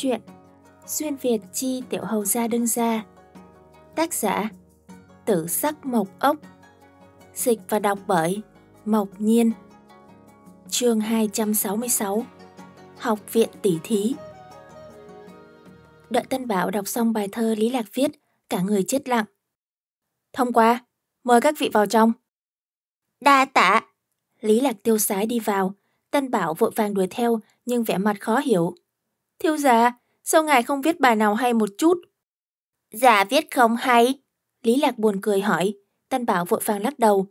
truyện Xuyên Việt chi tiểu hầu gia đương gia Tác giả Tử sắc mộc ốc Dịch và đọc bởi Mộc Nhiên Chương 266 Học viện tỷ thí Đợi Tân Bảo đọc xong bài thơ Lý Lạc viết, cả người chết lặng. Thông qua, mời các vị vào trong. Đa tạ. Lý Lạc tiêu sái đi vào, Tân Bảo vội vàng đuổi theo nhưng vẻ mặt khó hiểu. Thiếu gia, sao ngài không viết bài nào hay một chút? Dạ viết không hay. Lý Lạc buồn cười hỏi, Tân Bảo vội vàng lắc đầu.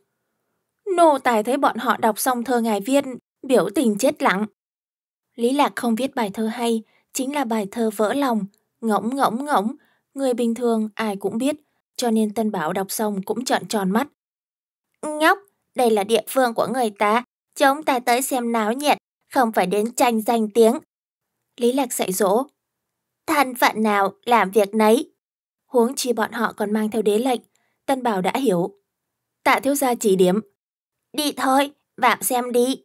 Nô tài thấy bọn họ đọc xong thơ ngài viết, biểu tình chết lặng. Lý Lạc không viết bài thơ hay, chính là bài thơ vỡ lòng, ngỗng ngỗng ngỗng, người bình thường ai cũng biết, cho nên Tân Bảo đọc xong cũng trợn tròn mắt. Ngốc, đây là địa phương của người ta, chúng ta tới xem náo nhiệt, không phải đến tranh danh tiếng. Lý Lạc dạy dỗ. Thân phận nào làm việc nấy. Huống chi bọn họ còn mang theo đế lệnh, Tân Bảo đã hiểu. Tạ thiếu gia chỉ điểm. Đi thôi, vào xem đi.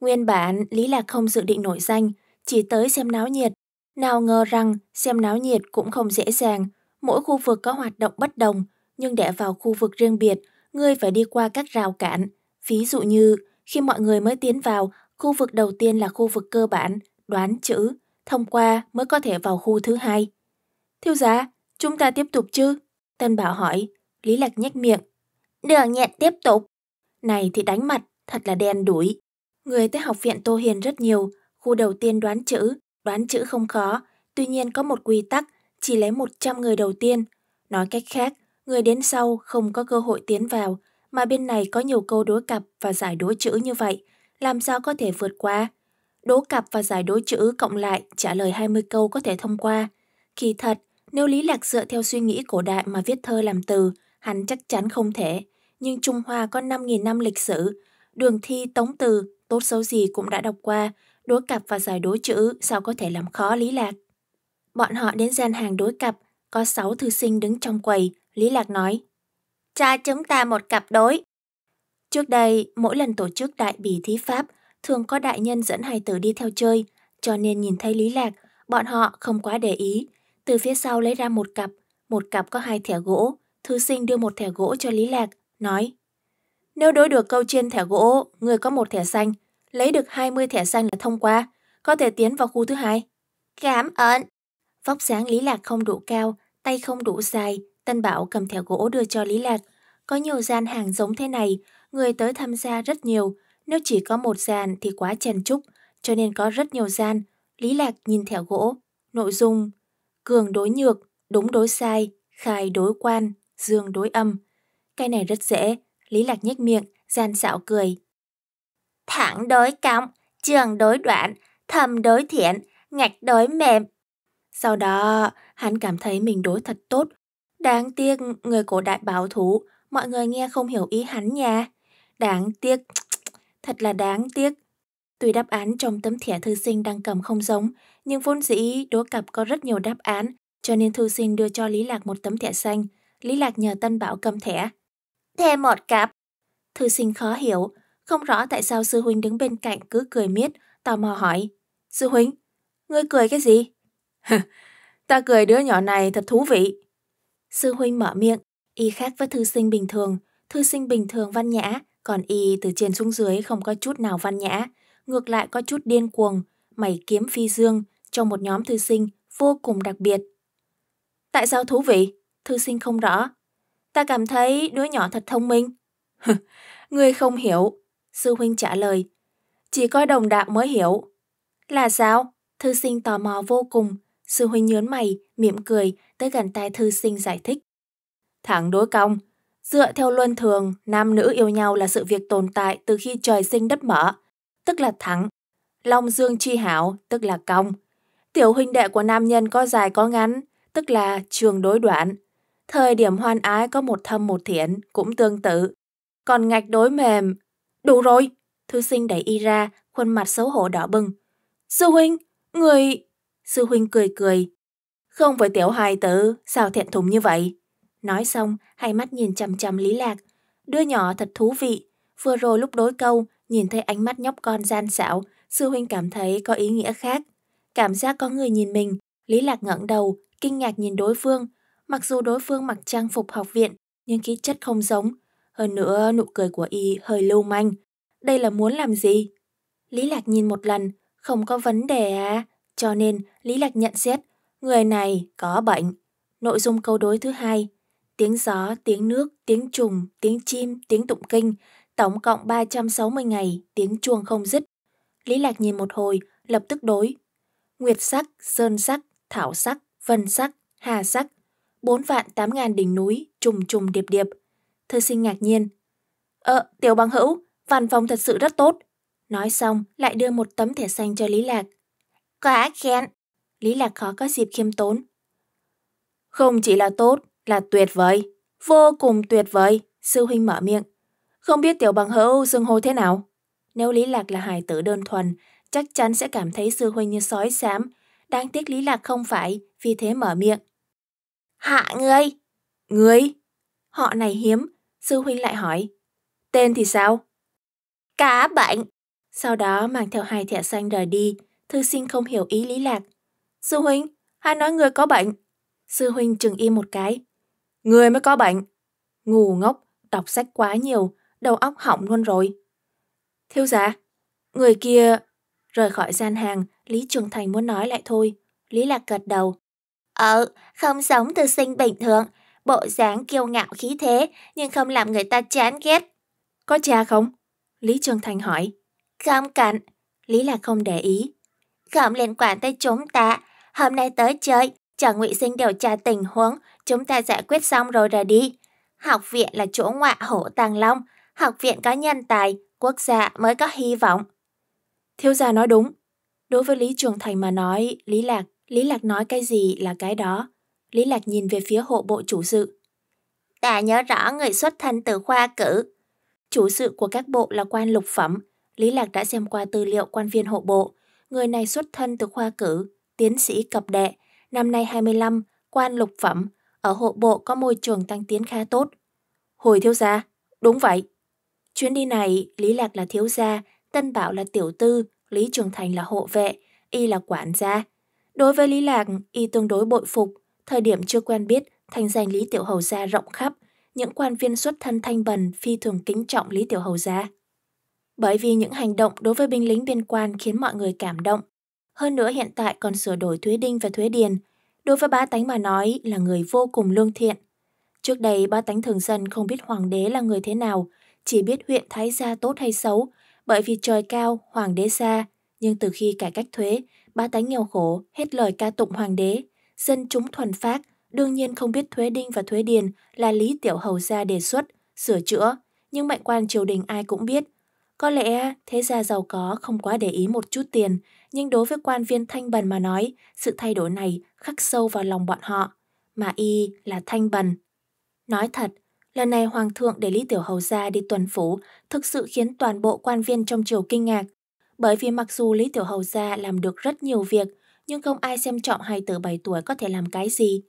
Nguyên bản, Lý Lạc không dự định nổi danh, chỉ tới xem náo nhiệt. Nào ngờ rằng xem náo nhiệt cũng không dễ dàng, mỗi khu vực có hoạt động bất đồng, nhưng để vào khu vực riêng biệt, ngươi phải đi qua các rào cản. Ví dụ như, khi mọi người mới tiến vào, khu vực đầu tiên là khu vực cơ bản, đoán chữ, thông qua mới có thể vào khu thứ hai. Thiếu giá, chúng ta tiếp tục chứ? Tân Bảo hỏi, Lý Lạc nhếch miệng. Đường nhẹ tiếp tục. Này thì đánh mặt, thật là đen đuổi. Người tới học viện Tô Hiền rất nhiều, khu đầu tiên đoán chữ, đoán chữ không khó, tuy nhiên có một quy tắc, chỉ lấy 100 người đầu tiên. Nói cách khác, người đến sau không có cơ hội tiến vào, mà bên này có nhiều câu đối cặp và giải đối chữ như vậy, làm sao có thể vượt qua? Đố cặp và giải đối chữ cộng lại trả lời 20 câu có thể thông qua. Kỳ thật, nếu Lý Lạc dựa theo suy nghĩ cổ đại mà viết thơ làm từ, hắn chắc chắn không thể. Nhưng Trung Hoa có 5.000 năm lịch sử, đường thi tống từ, tốt xấu gì cũng đã đọc qua, Đố cặp và giải đối chữ sao có thể làm khó Lý Lạc. Bọn họ đến gian hàng đối cặp, có 6 thư sinh đứng trong quầy, Lý Lạc nói. Cha chúng ta một cặp đối. Trước đây, mỗi lần tổ chức đại bỉ thí pháp, thường có đại nhân dẫn hài tử đi theo chơi, cho nên nhìn thấy Lý Lạc, bọn họ không quá để ý. Từ phía sau lấy ra một cặp, một cặp có hai thẻ gỗ, thư sinh đưa một thẻ gỗ cho Lý Lạc, nói Nếu đối được câu trên thẻ gỗ, người có một thẻ xanh, lấy được 20 thẻ xanh là thông qua, có thể tiến vào khu thứ hai. Cảm ơn. Vóc dáng Lý Lạc không đủ cao, tay không đủ dài, Tân Bảo cầm thẻ gỗ đưa cho Lý Lạc. Có nhiều gian hàng giống thế này, người tới tham gia rất nhiều, nếu chỉ có một gian thì quá chèn chúc, cho nên có rất nhiều gian. Lý Lạc nhìn thẻ gỗ, nội dung cường đối nhược, đúng đối sai, khai đối quan, dương đối âm. Cái này rất dễ, Lý Lạc nhếch miệng, gian xạo cười. Thẳng đối cong, trường đối đoạn, thầm đối thiện, ngạch đối mềm. Sau đó, hắn cảm thấy mình đối thật tốt. Đáng tiếc, người cổ đại bảo thủ, mọi người nghe không hiểu ý hắn nha. Đáng tiếc, thật là đáng tiếc. Tuy đáp án trong tấm thẻ thư sinh đang cầm không giống, nhưng vốn dĩ đố cặp có rất nhiều đáp án, cho nên thư sinh đưa cho Lý Lạc một tấm thẻ xanh. Lý Lạc nhờ Tân Bảo cầm thẻ. Thẻ một cặp. Thư sinh khó hiểu, không rõ tại sao sư huynh đứng bên cạnh cứ cười miết, tò mò hỏi. Sư huynh, ngươi cười cái gì? Ta cười đứa nhỏ này thật thú vị. Sư huynh mở miệng, y khác với thư sinh bình thường. Thư sinh bình thường văn nhã, còn y từ trên xuống dưới không có chút nào văn nhã. Ngược lại có chút điên cuồng, mày kiếm phi dương trong một nhóm thư sinh vô cùng đặc biệt. Tại sao thú vị? Thư sinh không rõ. Ta cảm thấy đứa nhỏ thật thông minh. Ngươi không hiểu. Sư huynh trả lời. Chỉ có đồng đạo mới hiểu. Là sao? Thư sinh tò mò vô cùng. Sư huynh nhớn mày, mỉm cười, tới gần tai thư sinh giải thích. Thẳng đối công, dựa theo luân thường, nam nữ yêu nhau là sự việc tồn tại từ khi trời sinh đất mở, tức là thắng Long dương chi hảo, tức là công. Tiểu huynh đệ của nam nhân có dài có ngắn, tức là trường đối đoạn. Thời điểm hoan ái có một thâm một thiện, cũng tương tự. Còn ngạch đối mềm... Đủ rồi! Thư sinh đẩy y ra, khuôn mặt xấu hổ đỏ bừng. Sư huynh, người... Sư huynh cười cười. Không phải tiểu hài tử, sao thẹn thùng như vậy? Nói xong, hai mắt nhìn chằm chằm Lý Lạc. Đứa nhỏ thật thú vị. Vừa rồi lúc đối câu, nhìn thấy ánh mắt nhóc con gian xảo sư huynh cảm thấy có ý nghĩa khác. cảm giác có người nhìn mình, Lý Lạc ngẩng đầu, kinh ngạc nhìn đối phương. Mặc dù đối phương mặc trang phục học viện, nhưng khí chất không giống. Hơn nữa, nụ cười của y hơi lưu manh. Đây là muốn làm gì? Lý Lạc nhìn một lần, không có vấn đề à? Cho nên, Lý Lạc nhận xét, người này có bệnh. Nội dung câu đối thứ hai, tiếng gió, tiếng nước, tiếng trùng, tiếng chim, tiếng tụng kinh, tổng cộng 360 ngày, tiếng chuông không dứt. Lý Lạc nhìn một hồi, lập tức đối. Nguyệt sắc, sơn sắc, thảo sắc, vân sắc, hà sắc, bốn vạn tám ngàn đỉnh núi, trùng trùng điệp điệp. Thư sinh ngạc nhiên. Ờ, tiểu bằng hữu, văn phòng thật sự rất tốt. Nói xong, lại đưa một tấm thẻ xanh cho Lý Lạc. Quá khen. Lý Lạc khó có dịp khiêm tốn. Không chỉ là tốt, là tuyệt vời. Vô cùng tuyệt vời, sư huynh mở miệng. Không biết tiểu bằng hữu xưng hô thế nào? Nếu Lý Lạc là hài tử đơn thuần, chắc chắn sẽ cảm thấy sư huynh như sói xám. Đáng tiếc Lý Lạc không phải, vì thế mở miệng. Hạ ngươi! Ngươi? Họ này hiếm, sư huynh lại hỏi. Tên thì sao? Cá bệnh. Sau đó mang theo hai thẻ xanh rời đi, thư sinh không hiểu ý Lý Lạc. Sư huynh, hai nói người có bệnh. Sư huynh chừng im một cái. Người mới có bệnh. Ngu ngốc, đọc sách quá nhiều, đầu óc hỏng luôn rồi. Thiếu gia, người kia... Rời khỏi gian hàng, Lý Trường Thành muốn nói lại thôi. Lý Lạc gật đầu. Ờ, không giống thư sinh bình thường, bộ dáng kiêu ngạo khí thế, nhưng không làm người ta chán ghét. Có cha không? Lý Trường Thành hỏi. Không cần. Lý Lạc không để ý. Không liên quan tới chúng ta. Hôm nay tới chơi, chờ ngụy sinh điều tra tình huống, chúng ta giải quyết xong rồi rời đi. Học viện là chỗ ngọa hổ tàng long, học viện có nhân tài, quốc gia mới có hy vọng. Thiếu gia nói đúng. Đối với Lý Trường Thành mà nói, Lý Lạc, Lý Lạc nói cái gì là cái đó. Lý Lạc nhìn về phía hộ bộ chủ sự. Ta nhớ rõ người xuất thân từ khoa cử. Chủ sự của các bộ là quan lục phẩm. Lý Lạc đã xem qua tư liệu quan viên hộ bộ. Người này xuất thân từ khoa cử, tiến sĩ cập đệ, năm nay 25, quan lục phẩm, ở hộ bộ có môi trường tăng tiến khá tốt. Hồi thiếu gia, đúng vậy. Chuyến đi này, Lý Lạc là thiếu gia, Tân Bảo là tiểu tư, Lý Trường Thành là hộ vệ, y là quản gia. Đối với Lý Lạc, y tương đối bội phục, thời điểm chưa quen biết, thành danh Lý Tiểu Hầu Gia rộng khắp, những quan viên xuất thân thanh bần phi thường kính trọng Lý Tiểu Hầu Gia. Bởi vì những hành động đối với binh lính biên quan khiến mọi người cảm động. Hơn nữa hiện tại còn sửa đổi thuế đinh và thuế điền. Đối với bá tánh mà nói là người vô cùng lương thiện. Trước đây bá tánh thường dân không biết hoàng đế là người thế nào, chỉ biết huyện Thái Gia tốt hay xấu, bởi vì trời cao, hoàng đế xa. Nhưng từ khi cải cách thuế, bá tánh nghèo khổ, hết lời ca tụng hoàng đế. Dân chúng thuần phát, đương nhiên không biết thuế đinh và thuế điền là Lý Tiểu Hầu Gia đề xuất, sửa chữa. Nhưng mệnh quan triều đình ai cũng biết. Có lẽ thế gia giàu có không quá để ý một chút tiền, nhưng đối với quan viên thanh bần mà nói, sự thay đổi này khắc sâu vào lòng bọn họ. Mà y là thanh bần. Nói thật, lần này Hoàng thượng để Lý Tiểu Hầu ra đi tuần phủ thực sự khiến toàn bộ quan viên trong triều kinh ngạc. Bởi vì mặc dù Lý Tiểu Hầu gia làm được rất nhiều việc, nhưng không ai xem trọng hai từ 7 tuổi có thể làm cái gì.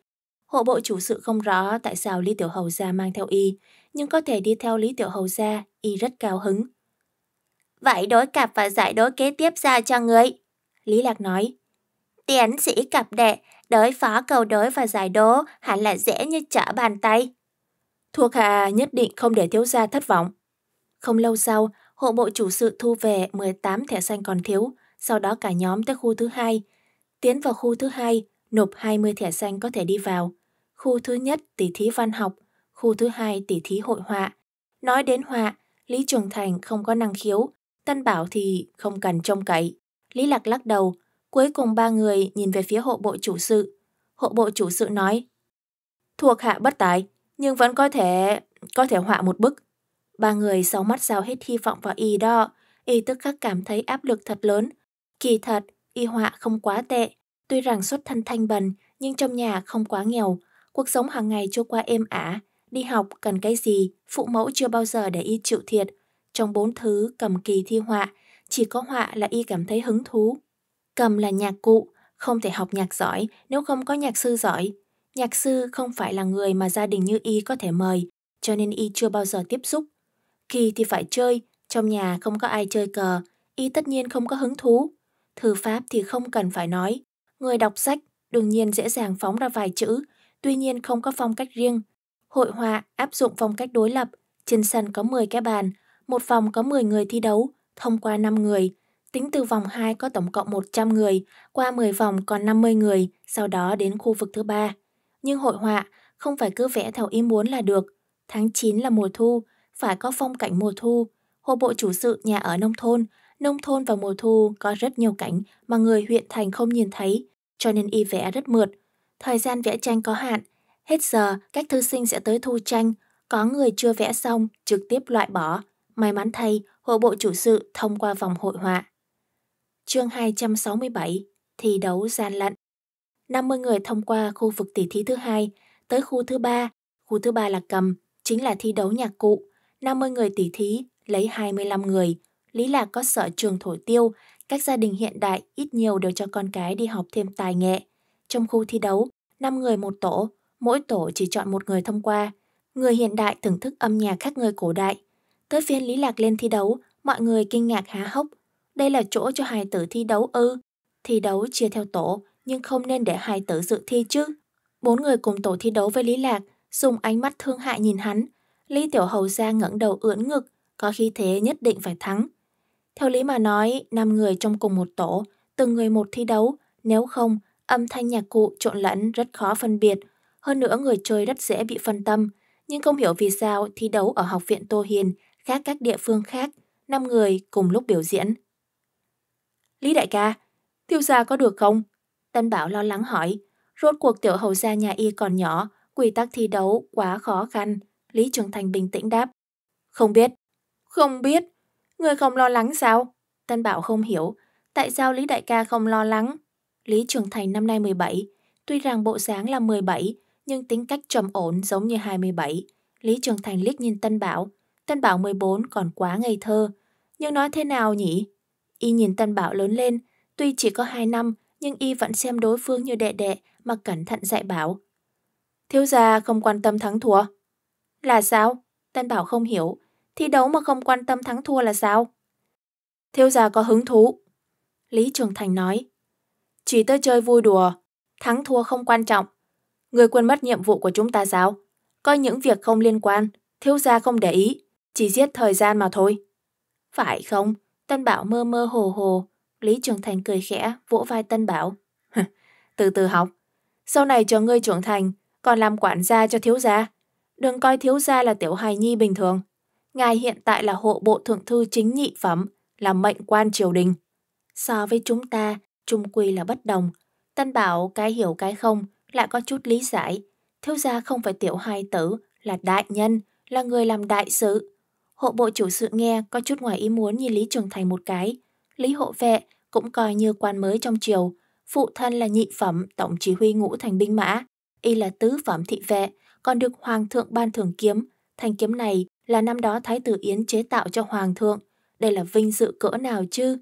Hộ bộ chủ sự không rõ tại sao Lý Tiểu Hầu gia mang theo y, nhưng có thể đi theo Lý Tiểu Hầu gia, y rất cao hứng. Vậy đối cặp và giải đối kế tiếp ra cho người. Lý Lạc nói. Tiến sĩ cặp đệ, đối phó cầu đối và giải đố hẳn là dễ như trở bàn tay. Thuộc hạ nhất định không để thiếu gia thất vọng. Không lâu sau, hộ bộ chủ sự thu về 18 thẻ xanh còn thiếu, sau đó cả nhóm tới khu thứ hai. Tiến vào khu thứ hai, nộp 20 thẻ xanh có thể đi vào. Khu thứ nhất tỷ thí văn học, khu thứ hai tỷ thí hội họa. Nói đến họa, Lý Trường Thành không có năng khiếu, Tân Bảo thì không cần trông cậy. Lý Lạc lắc đầu, cuối cùng ba người nhìn về phía hộ bộ chủ sự. Hộ bộ chủ sự nói, thuộc hạ bất tài, nhưng vẫn có thể, có thể họa một bức. Ba người sau mắt sao hết hy vọng vào y đó, y tức khắc cảm thấy áp lực thật lớn. Kỳ thật, y họa không quá tệ, tuy rằng xuất thân thanh bần, nhưng trong nhà không quá nghèo, cuộc sống hàng ngày trôi qua êm ả, đi học cần cái gì, phụ mẫu chưa bao giờ để y chịu thiệt. Trong bốn thứ cầm kỳ thi họa, chỉ có họa là y cảm thấy hứng thú. Cầm là nhạc cụ, không thể học nhạc giỏi nếu không có nhạc sư giỏi. Nhạc sư không phải là người mà gia đình như y có thể mời, cho nên y chưa bao giờ tiếp xúc. Kỳ thì phải chơi, trong nhà không có ai chơi cờ, y tất nhiên không có hứng thú. Thư pháp thì không cần phải nói. Người đọc sách đương nhiên dễ dàng phóng ra vài chữ, tuy nhiên không có phong cách riêng. Hội họa áp dụng phong cách đối lập, trên sân có 10 cái bàn, một vòng có 10 người thi đấu, thông qua 5 người. Tính từ vòng 2 có tổng cộng 100 người, qua 10 vòng còn 50 người, sau đó đến khu vực thứ ba. Nhưng hội họa không phải cứ vẽ theo ý muốn là được. Tháng 9 là mùa thu, phải có phong cảnh mùa thu. Hồ bộ chủ sự nhà ở nông thôn, nông thôn vào mùa thu có rất nhiều cảnh mà người huyện thành không nhìn thấy, cho nên y vẽ rất mượt. Thời gian vẽ tranh có hạn, hết giờ các thư sinh sẽ tới thu tranh, có người chưa vẽ xong trực tiếp loại bỏ. May mắn thay, hộ bộ chủ sự thông qua vòng hội họa. Chương 267 Thi đấu gian lận 50 người thông qua khu vực tỉ thí thứ hai, tới khu thứ ba. Khu thứ ba là cầm, chính là thi đấu nhạc cụ. 50 người tỉ thí, lấy 25 người. Lý Lạc có sở trường thổi tiêu, các gia đình hiện đại ít nhiều đều cho con cái đi học thêm tài nghệ. Trong khu thi đấu, 5 người một tổ, mỗi tổ chỉ chọn một người thông qua. Người hiện đại thưởng thức âm nhạc khác người cổ đại. Tới phiên Lý Lạc lên thi đấu, mọi người kinh ngạc há hốc. Đây là chỗ cho hài tử thi đấu ư. Thi đấu chia theo tổ, nhưng không nên để hài tử dự thi chứ. Bốn người cùng tổ thi đấu với Lý Lạc, dùng ánh mắt thương hại nhìn hắn. Lý Tiểu Hầu ra ngẩng đầu ưỡn ngực, có khí thế nhất định phải thắng. Theo lý mà nói, năm người trong cùng một tổ, từng người một thi đấu, nếu không, âm thanh nhạc cụ trộn lẫn rất khó phân biệt. Hơn nữa người chơi rất dễ bị phân tâm, nhưng không hiểu vì sao thi đấu ở học viện Tô Hiền khác các địa phương khác, năm người cùng lúc biểu diễn. Lý đại ca, tiêu gia có được không? Tân Bảo lo lắng hỏi. Rốt cuộc tiểu hầu gia nhà y còn nhỏ, quy tắc thi đấu quá khó khăn. Lý Trường Thành bình tĩnh đáp. Không biết. Không biết. Người không lo lắng sao? Tân Bảo không hiểu. Tại sao Lý Đại ca không lo lắng? Lý Trường Thành năm nay 17. Tuy rằng bộ dáng là 17, nhưng tính cách trầm ổn giống như 27. Lý Trường Thành liếc nhìn Tân Bảo. Tân Bảo 14 còn quá ngây thơ. Nhưng nói thế nào nhỉ? Y nhìn Tân Bảo lớn lên, tuy chỉ có 2 năm, nhưng Y vẫn xem đối phương như đệ đệ mà cẩn thận dạy bảo. Thiếu gia không quan tâm thắng thua. Là sao? Tân Bảo không hiểu. Thi đấu mà không quan tâm thắng thua là sao? Thiếu gia có hứng thú. Lý Trường Thành nói. Chỉ tới chơi vui đùa, thắng thua không quan trọng. Người quên mất nhiệm vụ của chúng ta sao? Coi những việc không liên quan, thiếu gia không để ý, chỉ giết thời gian mà thôi. Phải không? Tân Bảo mơ mơ hồ hồ. Lý Trường Thành cười khẽ, vỗ vai Tân Bảo. từ từ học. Sau này chờ ngươi trưởng thành, còn làm quản gia cho thiếu gia. Đừng coi thiếu gia là tiểu hài nhi bình thường. Ngài hiện tại là hộ bộ thượng thư chính nhị phẩm, là mệnh quan triều đình. So với chúng ta, trung quy là bất đồng. Tân Bảo cái hiểu cái không, lại có chút lý giải. Thiếu gia không phải tiểu hài tử, là đại nhân, là người làm đại sự. Hộ bộ chủ sự nghe có chút ngoài ý muốn nhìn Lý Trường Thành một cái. Lý hộ vệ cũng coi như quan mới trong triều. Phụ thân là nhị phẩm tổng chỉ huy ngũ thành binh mã. Y là tứ phẩm thị vệ, còn được hoàng thượng ban thưởng kiếm. Thanh kiếm này là năm đó Thái tử Yến chế tạo cho hoàng thượng. Đây là vinh dự cỡ nào chứ?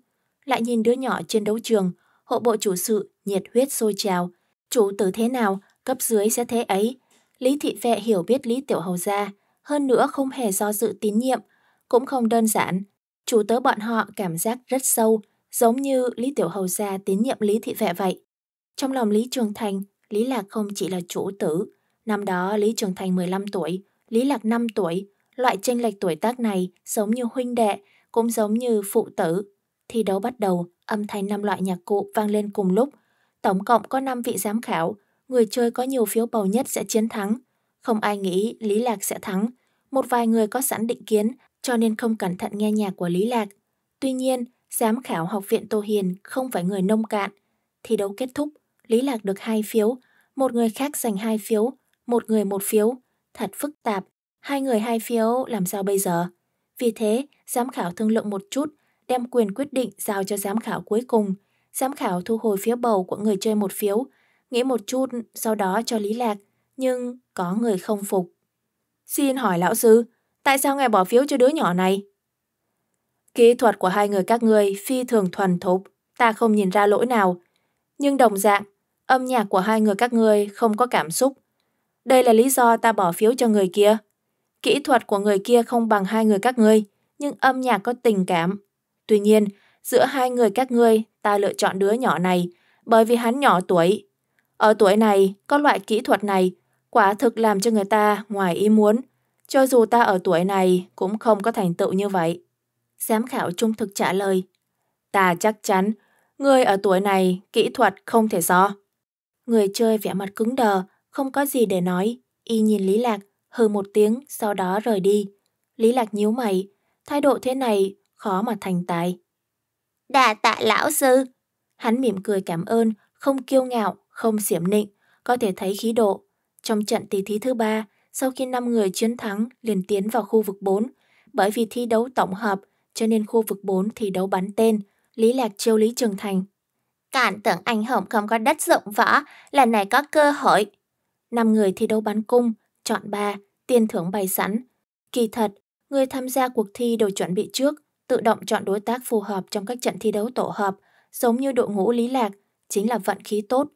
Lại nhìn đứa nhỏ trên đấu trường, hộ bộ chủ sự nhiệt huyết sôi trào. Chủ tử thế nào, cấp dưới sẽ thế ấy. Lý thị vệ hiểu biết Lý Tiểu Hầu gia, hơn nữa không hề do dự tín nhiệm, cũng không đơn giản. Chủ tớ bọn họ cảm giác rất sâu, giống như Lý Tiểu Hầu gia tín nhiệm Lý thị vệ vậy. Trong lòng Lý Trường Thành, Lý Lạc không chỉ là chủ tử. Năm đó Lý Trường Thành 15 tuổi, Lý Lạc 5 tuổi. Loại tranh lệch tuổi tác này giống như huynh đệ, cũng giống như phụ tử. Thi đấu bắt đầu, âm thanh năm loại nhạc cụ vang lên cùng lúc. Tổng cộng có 5 vị giám khảo, người chơi có nhiều phiếu bầu nhất sẽ chiến thắng. Không ai nghĩ Lý Lạc sẽ thắng. Một vài người có sẵn định kiến, cho nên không cẩn thận nghe nhạc của Lý Lạc. Tuy nhiên, giám khảo học viện Tô Hiền không phải người nông cạn. Thi đấu kết thúc, Lý Lạc được hai phiếu, một người khác giành hai phiếu, một người một phiếu. Thật phức tạp, hai người hai phiếu làm sao bây giờ? Vì thế, giám khảo thương lượng một chút, đem quyền quyết định giao cho giám khảo cuối cùng. Giám khảo thu hồi phiếu bầu của người chơi một phiếu, nghĩ một chút, sau đó cho Lý Lạc, nhưng có người không phục. Xin hỏi lão sư, tại sao ngài bỏ phiếu cho đứa nhỏ này? Kỹ thuật của hai người các ngươi phi thường thuần thục, ta không nhìn ra lỗi nào. Nhưng đồng dạng, âm nhạc của hai người các ngươi không có cảm xúc. Đây là lý do ta bỏ phiếu cho người kia. Kỹ thuật của người kia không bằng hai người các ngươi, nhưng âm nhạc có tình cảm. Tuy nhiên, giữa hai người các ngươi, ta lựa chọn đứa nhỏ này, bởi vì hắn nhỏ tuổi. Ở tuổi này, có loại kỹ thuật này, quả thực làm cho người ta ngoài ý muốn. Cho dù ta ở tuổi này cũng không có thành tựu như vậy. Giám khảo trung thực trả lời. Ta chắc chắn, người ở tuổi này kỹ thuật không thể so. Người chơi vẻ mặt cứng đờ, không có gì để nói. Y nhìn Lý Lạc, hừ một tiếng, sau đó rời đi. Lý Lạc nhíu mày, thái độ thế này khó mà thành tài. Đà tạ lão sư. Hắn mỉm cười cảm ơn, không kiêu ngạo, không xiểm nịnh, có thể thấy khí độ. Trong trận tỷ thí thứ ba, sau khi 5 người chiến thắng liền tiến vào khu vực 4, bởi vì thi đấu tổng hợp cho nên khu vực 4 thi đấu bắn tên, Lý Lạc chiêu Lý Trường Thành. Cản tưởng anh Hồng không có đất rộng võ, lần này có cơ hội. Năm người thi đấu bắn cung, chọn ba, tiền thưởng bày sẵn. Kỳ thật, người tham gia cuộc thi đều chuẩn bị trước, tự động chọn đối tác phù hợp trong các trận thi đấu tổ hợp, giống như đội ngũ Lý Lạc, chính là vận khí tốt.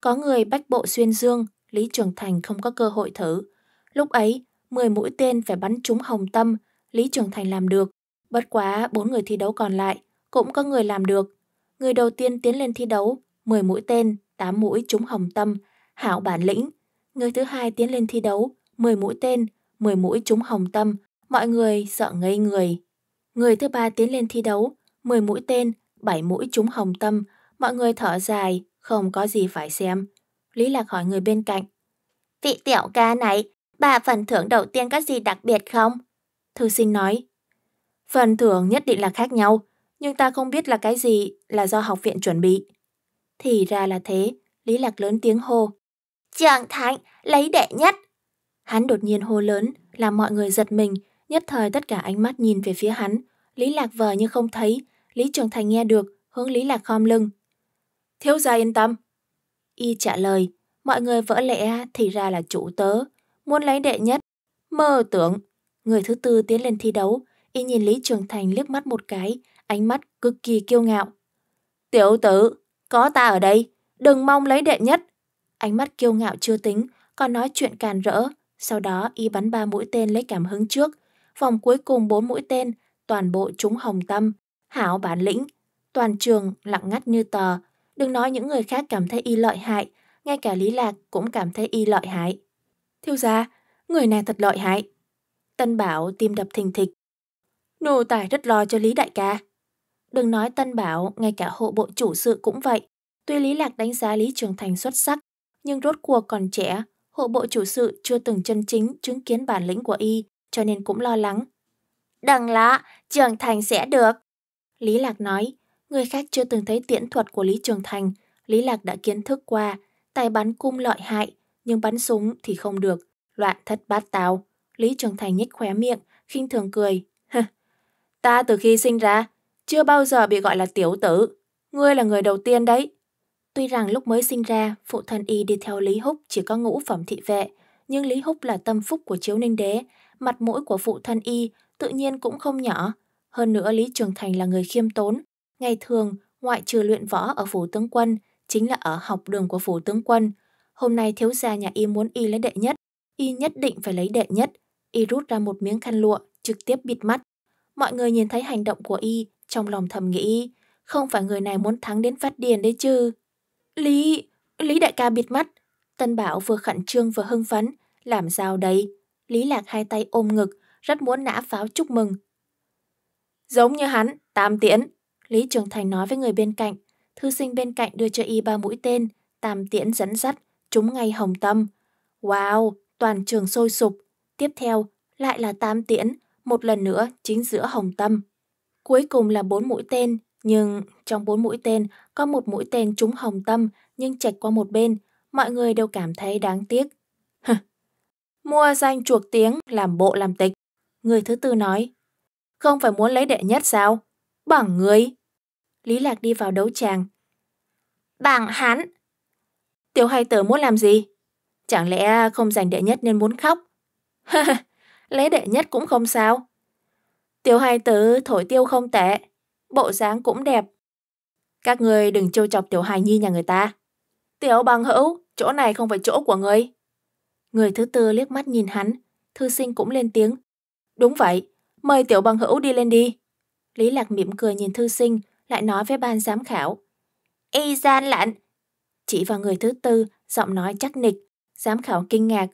Có người bách bộ xuyên dương, Lý Trường Thành không có cơ hội thử. Lúc ấy, 10 mũi tên phải bắn trúng hồng tâm, Lý Trường Thành làm được. Bất quá bốn người thi đấu còn lại, cũng có người làm được. Người đầu tiên tiến lên thi đấu, 10 mũi tên, 8 mũi trúng hồng tâm, hảo bản lĩnh. Người thứ hai tiến lên thi đấu, 10 mũi tên, 10 mũi trúng hồng tâm, mọi người sợ ngây người. Người thứ ba tiến lên thi đấu, 10 mũi tên, 7 mũi trúng hồng tâm, mọi người thở dài, không có gì phải xem. Lý Lạc hỏi người bên cạnh. Vị tiểu ca này, bà phần thưởng đầu tiên có gì đặc biệt không? Thư sinh nói. Phần thưởng nhất định là khác nhau, nhưng ta không biết là cái gì là do học viện chuẩn bị. Thì ra là thế, Lý Lạc lớn tiếng hô. Trường Thành, lấy đệ nhất. Hắn đột nhiên hô lớn, làm mọi người giật mình, nhất thời tất cả ánh mắt nhìn về phía hắn. Lý Lạc vờ như không thấy, Lý Trường Thành nghe được, hướng Lý Lạc khom lưng. Thiếu gia yên tâm. Y trả lời, mọi người vỡ lẽ thì ra là chủ tớ, muốn lấy đệ nhất. Mơ tưởng. Người thứ tư tiến lên thi đấu, y nhìn Lý Trường Thành liếc mắt một cái, ánh mắt cực kỳ kiêu ngạo. Tiểu tử, có ta ở đây, đừng mong lấy đệ nhất. Ánh mắt kiêu ngạo chưa tính, còn nói chuyện càn rỡ. Sau đó y bắn ba mũi tên lấy cảm hứng trước. Vòng cuối cùng bốn mũi tên, toàn bộ trúng hồng tâm, hảo bản lĩnh. Toàn trường lặng ngắt như tờ. Đừng nói những người khác cảm thấy y lợi hại, ngay cả Lý Lạc cũng cảm thấy y lợi hại. Thiếu gia, người này thật lợi hại. Tân Bảo tim đập thình thịch. Nô tài rất lo cho Lý đại ca. Đừng nói Tân Bảo, ngay cả hộ bộ chủ sự cũng vậy. Tuy Lý Lạc đánh giá Lý Trường Thành xuất sắc, nhưng rốt cuộc còn trẻ, hộ bộ chủ sự chưa từng chân chính chứng kiến bản lĩnh của y, cho nên cũng lo lắng. Đừng lo, Trường Thành sẽ được. Lý Lạc nói, người khác chưa từng thấy tiễn thuật của Lý Trường Thành, Lý Lạc đã kiến thức qua, tài bắn cung lợi hại, nhưng bắn súng thì không được, loạn thất bát tao. Lý Trường Thành nhếch khóe miệng, khinh thường cười. Ta từ khi sinh ra, chưa bao giờ bị gọi là tiểu tử. Ngươi là người đầu tiên đấy. Tuy rằng lúc mới sinh ra, phụ thân y đi theo Lý Húc chỉ có ngũ phẩm thị vệ, nhưng Lý Húc là tâm phúc của chiếu ninh đế, mặt mũi của phụ thân y tự nhiên cũng không nhỏ. Hơn nữa Lý Trường Thành là người khiêm tốn. Ngày thường, ngoại trừ luyện võ ở phủ tướng quân, chính là ở học đường của phủ tướng quân. Hôm nay thiếu gia nhà y muốn y lấy đệ nhất, y nhất định phải lấy đệ nhất. Y rút ra một miếng khăn lụa, trực tiếp bịt mắt. Mọi người nhìn thấy hành động của y, trong lòng thầm nghĩ, không phải người này muốn thắng đến phát điền đấy chứ. Lý, Lý đại ca bịt mắt. Tân Bảo vừa khẩn trương vừa hưng phấn, làm sao đấy Lý Lạc hai tay ôm ngực, rất muốn nã pháo chúc mừng. Giống như hắn, tam tiễn. Lý Trường Thành nói với người bên cạnh. Thư sinh bên cạnh đưa cho y ba mũi tên, tam tiễn dẫn dắt, trúng ngay hồng tâm. Wow, toàn trường sôi sục. Tiếp theo, lại là tam tiễn, một lần nữa chính giữa hồng tâm. Cuối cùng là bốn mũi tên, nhưng trong bốn mũi tên có một mũi tên trúng hồng tâm nhưng chạch qua một bên, mọi người đều cảm thấy đáng tiếc. Mua danh chuộc tiếng, làm bộ làm tịch. Người thứ tư nói, không phải muốn lấy đệ nhất sao? Bằng người. Lý Lạc đi vào đấu tràng. Bảng hắn. Tiểu hai tử muốn làm gì? Chẳng lẽ không giành đệ nhất nên muốn khóc? lấy đệ nhất cũng không sao. Tiểu hai tử thổi tiêu không tệ, bộ dáng cũng đẹp. Các người đừng trêu chọc tiểu hài nhi nhà người ta. Tiểu bằng hữu, chỗ này không phải chỗ của người. Người thứ tư liếc mắt nhìn hắn, thư sinh cũng lên tiếng. Đúng vậy, mời tiểu bằng hữu đi lên đi. Lý Lạc mỉm cười nhìn thư sinh, lại nói với ban giám khảo. Y gian lận. Chỉ vào người thứ tư, giọng nói chắc nịch. Giám khảo kinh ngạc.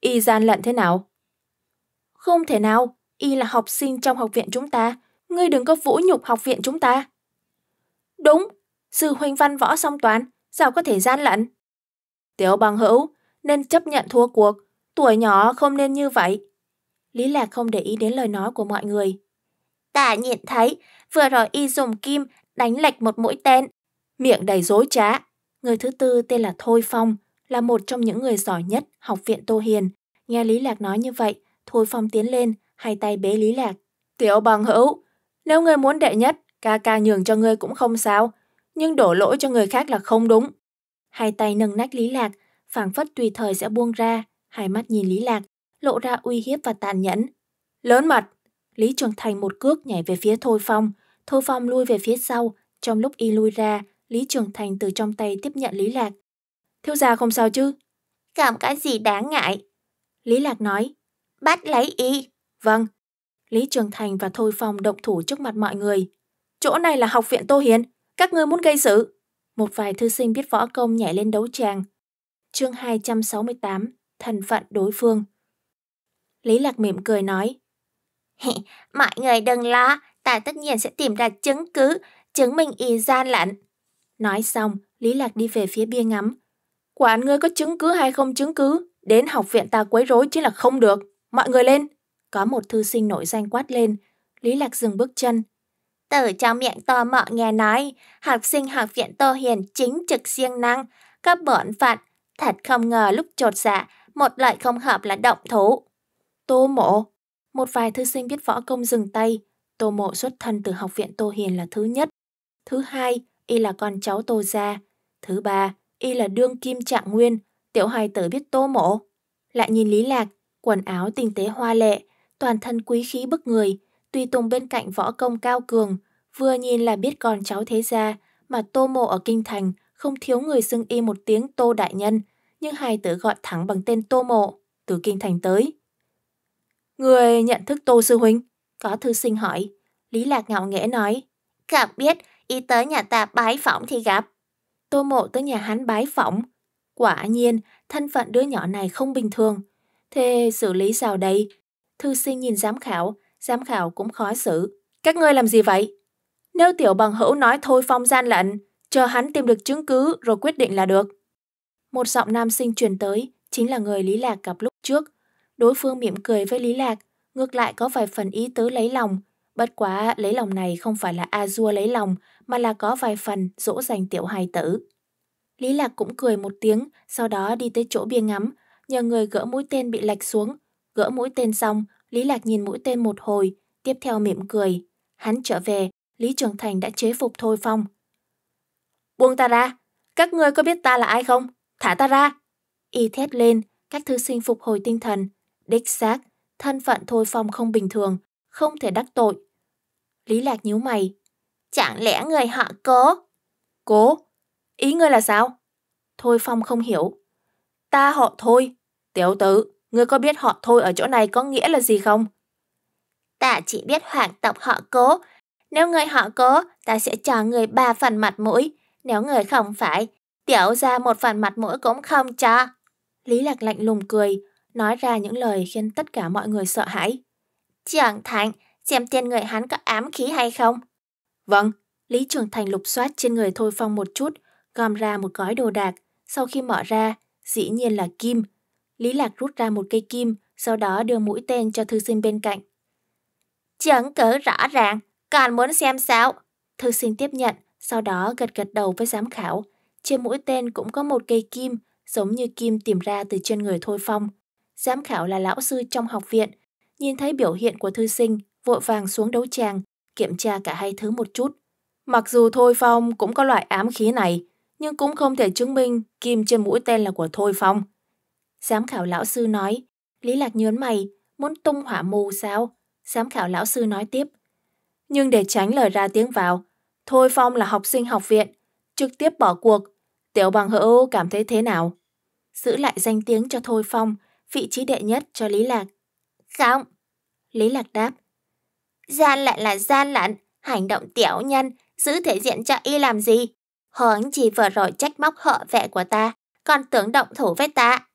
Y gian lận thế nào? Không thể nào, Y là học sinh trong học viện chúng ta. Ngươi đừng có vũ nhục học viện chúng ta. Đúng, sư huynh văn võ song toàn, sao có thể gian lận? Tiểu bằng hữu, nên chấp nhận thua cuộc, tuổi nhỏ không nên như vậy. Lý Lạc không để ý đến lời nói của mọi người. Ta nhìn thấy, vừa rồi y dùng kim đánh lệch một mũi tên. Miệng đầy dối trá. Người thứ tư tên là Thôi Phong, là một trong những người giỏi nhất học viện Tô Hiền. Nghe Lý Lạc nói như vậy, Thôi Phong tiến lên, hai tay bế Lý Lạc. Tiểu bằng hữu, nếu ngươi muốn đệ nhất, ca ca nhường cho ngươi cũng không sao, nhưng đổ lỗi cho người khác là không đúng. Hai tay nâng nách Lý Lạc, phảng phất tùy thời sẽ buông ra, hai mắt nhìn Lý Lạc, lộ ra uy hiếp và tàn nhẫn. Lớn mặt! Lý Trường Thành một cước nhảy về phía Thôi Phong. Thôi Phong lui về phía sau. Trong lúc y lui ra, Lý Trường Thành từ trong tay tiếp nhận Lý Lạc. Thiếu gia không sao chứ? Cảm cái gì đáng ngại? Lý Lạc nói. Bắt lấy y. Vâng. Lý Trường Thành và Thôi Phong động thủ trước mặt mọi người. Chỗ này là học viện Tô Hiền. Các ngươi muốn gây sự. Một vài thư sinh biết võ công nhảy lên đấu tràng. Chương 268 Thần phận đối phương Lý Lạc mỉm cười nói. Mọi người đừng lo, ta tất nhiên sẽ tìm ra chứng cứ, chứng minh y gian lận. Nói xong, Lý Lạc đi về phía bia ngắm. Quản ngươi có chứng cứ hay không chứng cứ, đến học viện ta quấy rối chứ là không được. Mọi người lên. Có một thư sinh nổi danh quát lên. Lý Lạc dừng bước chân. Từ trong miệng to mọ nghe nói, học sinh học viện Tô Hiền chính trực siêng năng, các bọn phạt. Thật không ngờ lúc trột dạ, một lời không hợp là động thủ. Tô mộ. Một vài thư sinh biết võ công dừng tay. Tô mộ xuất thân từ học viện Tô Hiền là thứ nhất. Thứ hai, y là con cháu Tô Gia. Thứ ba, y là đương kim trạng nguyên. Tiểu hài tử biết Tô mộ. Lại nhìn Lý Lạc, quần áo tinh tế hoa lệ, toàn thân quý khí bức người, tùy tùng bên cạnh võ công cao cường, vừa nhìn là biết con cháu thế gia, mà Tô Mộ ở kinh thành không thiếu người xưng y một tiếng Tô đại nhân, nhưng hài tử gọi thẳng bằng tên Tô Mộ, từ kinh thành tới. Người nhận thức Tô Sư Huynh? Có thư sinh hỏi. Lý Lạc ngạo nghễ nói. Gặp biết, y tới nhà ta bái phỏng thì gặp. Tô mộ tới nhà hắn bái phỏng. Quả nhiên, thân phận đứa nhỏ này không bình thường. Thế xử lý sao đây? Thư sinh nhìn giám khảo, giám khảo cũng khó xử. Các ngươi làm gì vậy? Nếu tiểu bằng hữu nói thôi phong gian lận, chờ hắn tìm được chứng cứ rồi quyết định là được. Một giọng nam sinh truyền tới, chính là người Lý Lạc gặp lúc trước. Đối phương mỉm cười với Lý Lạc, ngược lại có vài phần ý tứ lấy lòng. Bất quá lấy lòng này không phải là a dua lấy lòng, mà là có vài phần dỗ dành tiểu hài tử. Lý Lạc cũng cười một tiếng, sau đó đi tới chỗ bia ngắm, nhờ người gỡ mũi tên bị lệch xuống. Gỡ mũi tên xong, Lý Lạc nhìn mũi tên một hồi, tiếp theo mỉm cười. Hắn trở về, Lý Trường Thành đã chế phục Thôi Phong. Buông ta ra! Các ngươi có biết ta là ai không? Thả ta ra! Y thét lên, các thư sinh phục hồi tinh thần, Đích xác, thân phận Thôi Phong không bình thường, không thể đắc tội. Lý Lạc nhíu mày. Chẳng lẽ người họ cố? Cố? Ý ngươi là sao? Thôi Phong không hiểu. Ta họ Thôi. Tiểu tử, ngươi có biết họ Thôi ở chỗ này có nghĩa là gì không? Ta chỉ biết hoàng tộc họ cố. Nếu người họ cố, ta sẽ cho người ba phần mặt mũi. Nếu người không phải, tiểu ra một phần mặt mũi cũng không cho. Lý Lạc lạnh lùng cười, nói ra những lời khiến tất cả mọi người sợ hãi. Trưởng Thành, xem trên người hắn có ám khí hay không? Vâng, Lý Trường Thành lục soát trên người Thôi Phong một chút, gom ra một gói đồ đạc. Sau khi mở ra, dĩ nhiên là kim. Lý Lạc rút ra một cây kim, sau đó đưa mũi tên cho thư sinh bên cạnh. Chứng cứ rõ ràng, còn muốn xem sao? Thư sinh tiếp nhận, sau đó gật gật đầu với giám khảo. Trên mũi tên cũng có một cây kim, giống như kim tìm ra từ trên người Thôi Phong. Giám khảo là lão sư trong học viện, nhìn thấy biểu hiện của thư sinh, vội vàng xuống đấu tràng, kiểm tra cả hai thứ một chút. Mặc dù Thôi Phong cũng có loại ám khí này, nhưng cũng không thể chứng minh kim trên mũi tên là của Thôi Phong. Giám khảo lão sư nói, Lý Lạc nhớn mày, muốn tung hỏa mù sao? Giám khảo lão sư nói tiếp. Nhưng để tránh lời ra tiếng vào, Thôi Phong là học sinh học viện, trực tiếp bỏ cuộc. Tiểu bằng hữu cảm thấy thế nào? Giữ lại danh tiếng cho Thôi Phong, vị trí đệ nhất cho Lý Lạc. Không. Lý Lạc đáp. Gian lận là gian lận, hành động tiểu nhân, giữ thể diện cho y làm gì? Huống chỉ vừa rồi trách móc họ vệ của ta, còn tưởng động thủ với ta.